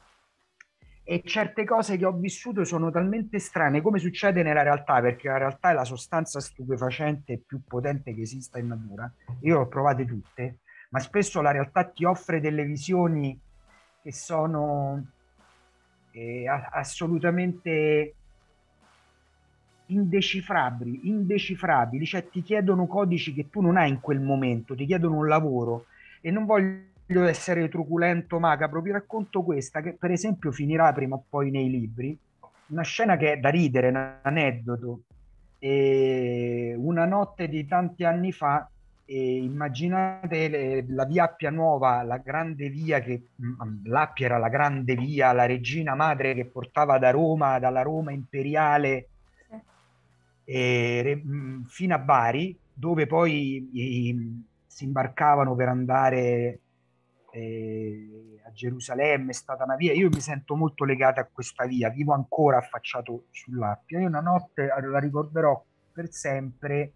E certe cose che ho vissuto sono talmente strane, come succede nella realtà, perché la realtà è la sostanza stupefacente più potente che esista in natura. Io le ho provate tutte, ma spesso la realtà ti offre delle visioni che sono eh, assolutamente indecifrabili, indecifrabili, cioè ti chiedono codici che tu non hai in quel momento, ti chiedono un lavoro. E non voglio essere truculento, macabro, vi racconto questa che per esempio finirà prima o poi nei libri, una scena che è da ridere, un aneddoto. E una notte di tanti anni fa, e immaginate le, la via Appia Nuova, la grande via che mm, l'Appia era la grande via, la regina madre che portava da Roma, dalla Roma imperiale e, mm, fino a Bari, dove poi i, si imbarcavano per andare eh, a Gerusalemme, è stata una via, io mi sento molto legata a questa via, vivo ancora affacciato sull'Appia, io una notte la ricorderò per sempre.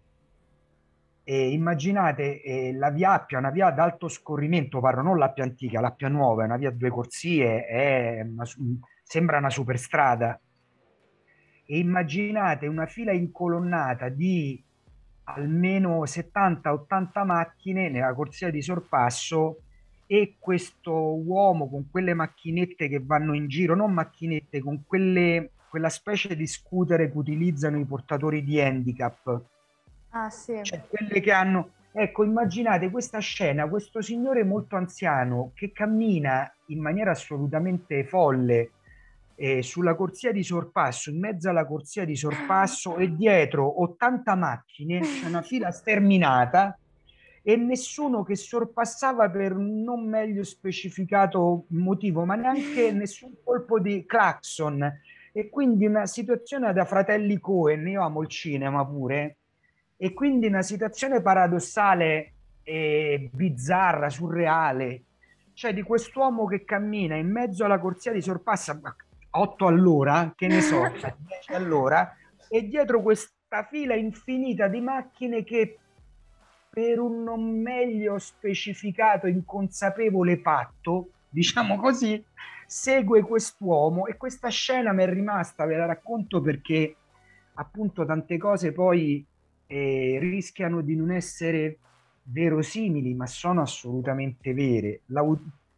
E immaginate eh, la via Appia, una via ad alto scorrimento, parlo non l'Appia antica, l'Appia nuova, è una via a due corsie, una, sembra una superstrada. E immaginate una fila incolonnata di almeno 70-80 macchine nella corsia di sorpasso e questo uomo con quelle macchinette che vanno in giro, non macchinette, con quelle, quella specie di scooter che utilizzano i portatori di handicap. Ah, sì. Cioè quelle che hanno... Ecco, immaginate questa scena, questo signore molto anziano che cammina in maniera assolutamente folle eh, sulla corsia di sorpasso, in mezzo alla corsia di sorpasso e dietro 80 macchine, c'è una fila sterminata e nessuno che sorpassava per un non meglio specificato motivo, ma neanche nessun colpo di clacson. E quindi una situazione da fratelli Cohen, io amo il cinema pure, e quindi una situazione paradossale e bizzarra, surreale, cioè di quest'uomo che cammina in mezzo alla corsia di sorpassa 8 all'ora, che ne so, 10 all'ora, e dietro questa fila infinita di macchine che per un non meglio specificato inconsapevole patto, diciamo così, segue quest'uomo. E questa scena mi è rimasta, ve la racconto perché appunto tante cose poi eh, rischiano di non essere verosimili, ma sono assolutamente vere. La,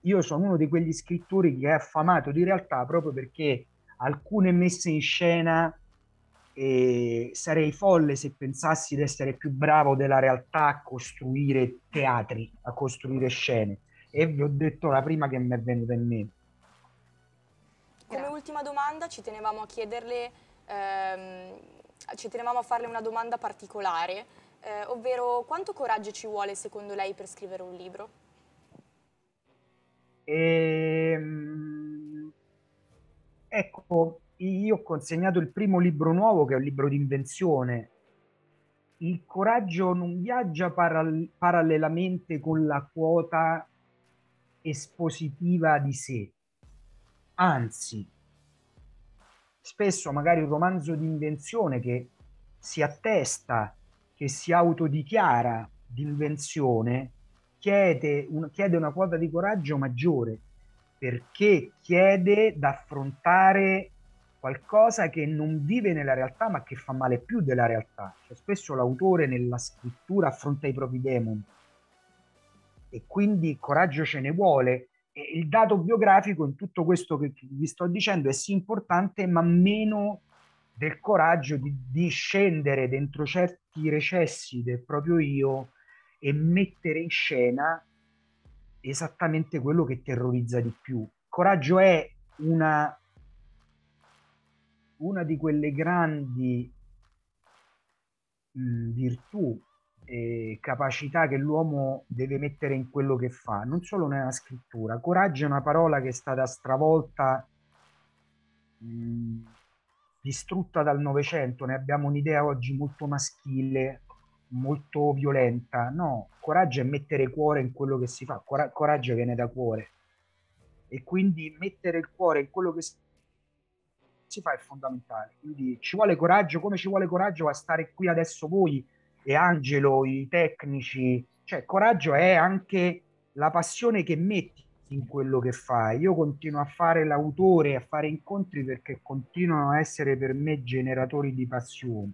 io sono uno di quegli scrittori che è affamato di realtà proprio perché alcune messe in scena e sarei folle se pensassi di essere più bravo della realtà a costruire teatri, a costruire scene. E vi ho detto la prima che mi è venuta in mente. Come ultima domanda ci tenevamo a chiederle, ehm, ci tenevamo a farle una domanda particolare, eh, ovvero quanto coraggio ci vuole secondo lei per scrivere un libro? Ehm, ecco, io ho consegnato il primo libro nuovo, che è un libro di invenzione. Il coraggio non viaggia paral- parallelamente con la quota espositiva di sé. Anzi, spesso magari un romanzo di invenzione che si attesta, che si autodichiara di invenzione, chiede, un, chiede una quota di coraggio maggiore perché chiede da affrontare qualcosa che non vive nella realtà ma che fa male più della realtà. Cioè, spesso l'autore nella scrittura affronta i propri demoni e quindi coraggio ce ne vuole. Il dato biografico in tutto questo che vi sto dicendo è sì importante, ma meno del coraggio di, di scendere dentro certi recessi del proprio io e mettere in scena esattamente quello che terrorizza di più. Coraggio è una una di quelle grandi mh, virtù e capacità che l'uomo deve mettere in quello che fa, non solo nella scrittura. Coraggio è una parola che è stata stravolta, mh, distrutta dal Novecento, ne abbiamo un'idea oggi molto maschile, molto violenta. No, coraggio è mettere cuore in quello che si fa, Cora- coraggio viene da cuore. E quindi mettere il cuore in quello che si fa è fondamentale. Quindi ci vuole coraggio, come ci vuole coraggio a stare qui adesso voi e Angelo, i tecnici. Cioè, coraggio è anche la passione che metti in quello che fai. Io continuo a fare l'autore, a fare incontri perché continuano a essere per me generatori di passione. Nel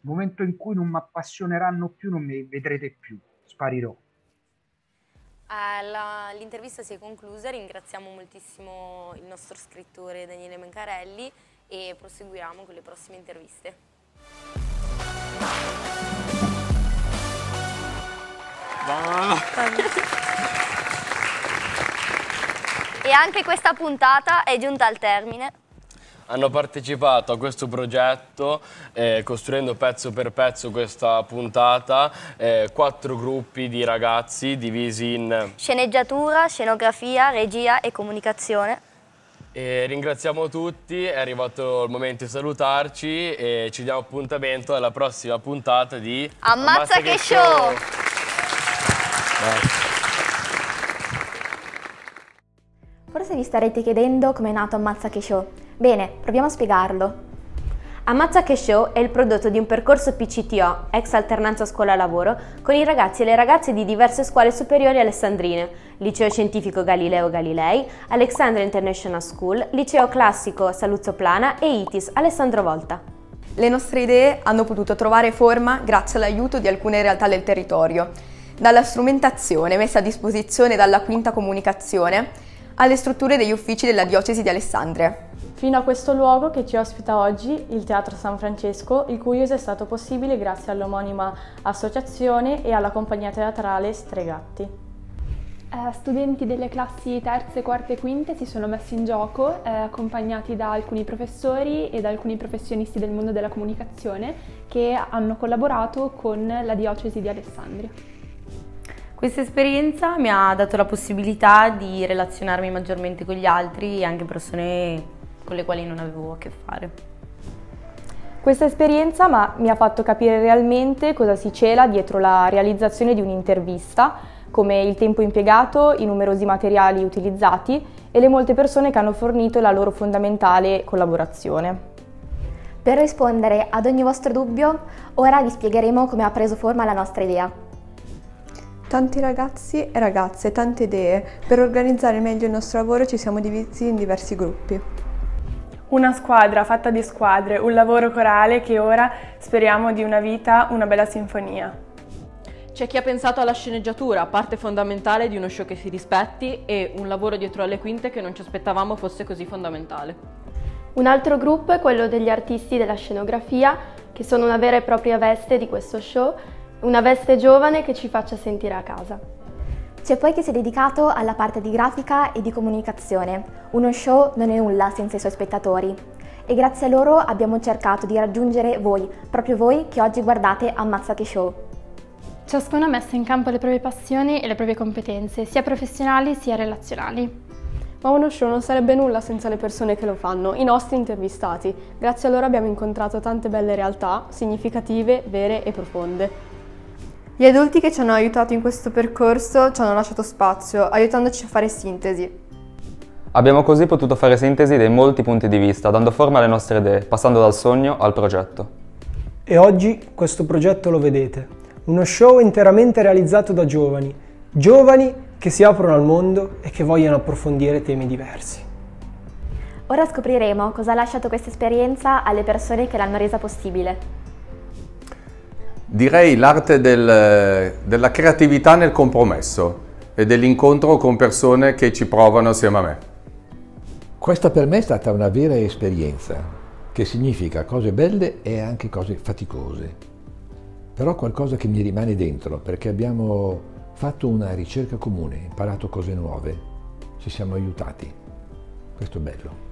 momento in cui non mi appassioneranno più, non mi vedrete più, sparirò. Uh, l'intervista si è conclusa, ringraziamo moltissimo il nostro scrittore Daniele Mencarelli e proseguiamo con le prossime interviste. E anche questa puntata è giunta al termine hanno partecipato a questo progetto eh, costruendo pezzo per pezzo questa puntata eh, quattro gruppi di ragazzi divisi in sceneggiatura, scenografia, regia e comunicazione. E ringraziamo tutti, è arrivato il momento di salutarci e ci diamo appuntamento alla prossima puntata di Ammazza, Ammazza che, che show! show. Forse vi starete chiedendo come è nato Ammazza che show. Bene, proviamo a spiegarlo. Ammazza che Show è il prodotto di un percorso PCTO, ex alternanza scuola-lavoro, con i ragazzi e le ragazze di diverse scuole superiori alessandrine, Liceo Scientifico Galileo Galilei, Alexandria International School, Liceo Classico Saluzzo Plana e ITIS Alessandro Volta. Le nostre idee hanno potuto trovare forma grazie all'aiuto di alcune realtà del territorio, dalla strumentazione messa a disposizione dalla Quinta Comunicazione alle strutture degli uffici della Diocesi di Alessandria fino a questo luogo che ci ospita oggi, il Teatro San Francesco, il cui uso è stato possibile grazie all'omonima associazione e alla compagnia teatrale Stregatti. Eh, studenti delle classi terze, quarte e quinte si sono messi in gioco, eh, accompagnati da alcuni professori e da alcuni professionisti del mondo della comunicazione che hanno collaborato con la diocesi di Alessandria. Questa esperienza mi ha dato la possibilità di relazionarmi maggiormente con gli altri e anche persone con le quali non avevo a che fare. Questa esperienza ma, mi ha fatto capire realmente cosa si cela dietro la realizzazione di un'intervista, come il tempo impiegato, i numerosi materiali utilizzati e le molte persone che hanno fornito la loro fondamentale collaborazione. Per rispondere ad ogni vostro dubbio, ora vi spiegheremo come ha preso forma la nostra idea. Tanti ragazzi e ragazze, tante idee. Per organizzare meglio il nostro lavoro ci siamo divisi in diversi gruppi. Una squadra fatta di squadre, un lavoro corale che ora speriamo di una vita, una bella sinfonia. C'è chi ha pensato alla sceneggiatura, parte fondamentale di uno show che si rispetti e un lavoro dietro alle quinte che non ci aspettavamo fosse così fondamentale. Un altro gruppo è quello degli artisti della scenografia, che sono una vera e propria veste di questo show una veste giovane che ci faccia sentire a casa. C'è poi chi si è dedicato alla parte di grafica e di comunicazione. Uno show non è nulla senza i suoi spettatori. E grazie a loro abbiamo cercato di raggiungere voi, proprio voi che oggi guardate Ammazza che show. Ciascuno ha messo in campo le proprie passioni e le proprie competenze, sia professionali sia relazionali. Ma uno show non sarebbe nulla senza le persone che lo fanno, i nostri intervistati. Grazie a loro abbiamo incontrato tante belle realtà, significative, vere e profonde. Gli adulti che ci hanno aiutato in questo percorso ci hanno lasciato spazio, aiutandoci a fare sintesi. Abbiamo così potuto fare sintesi dei molti punti di vista, dando forma alle nostre idee, passando dal sogno al progetto. E oggi questo progetto lo vedete, uno show interamente realizzato da giovani, giovani che si aprono al mondo e che vogliono approfondire temi diversi. Ora scopriremo cosa ha lasciato questa esperienza alle persone che l'hanno resa possibile. Direi l'arte del, della creatività nel compromesso e dell'incontro con persone che ci provano assieme a me. Questa per me è stata una vera esperienza, che significa cose belle e anche cose faticose, però qualcosa che mi rimane dentro, perché abbiamo fatto una ricerca comune, imparato cose nuove, ci siamo aiutati. Questo è bello.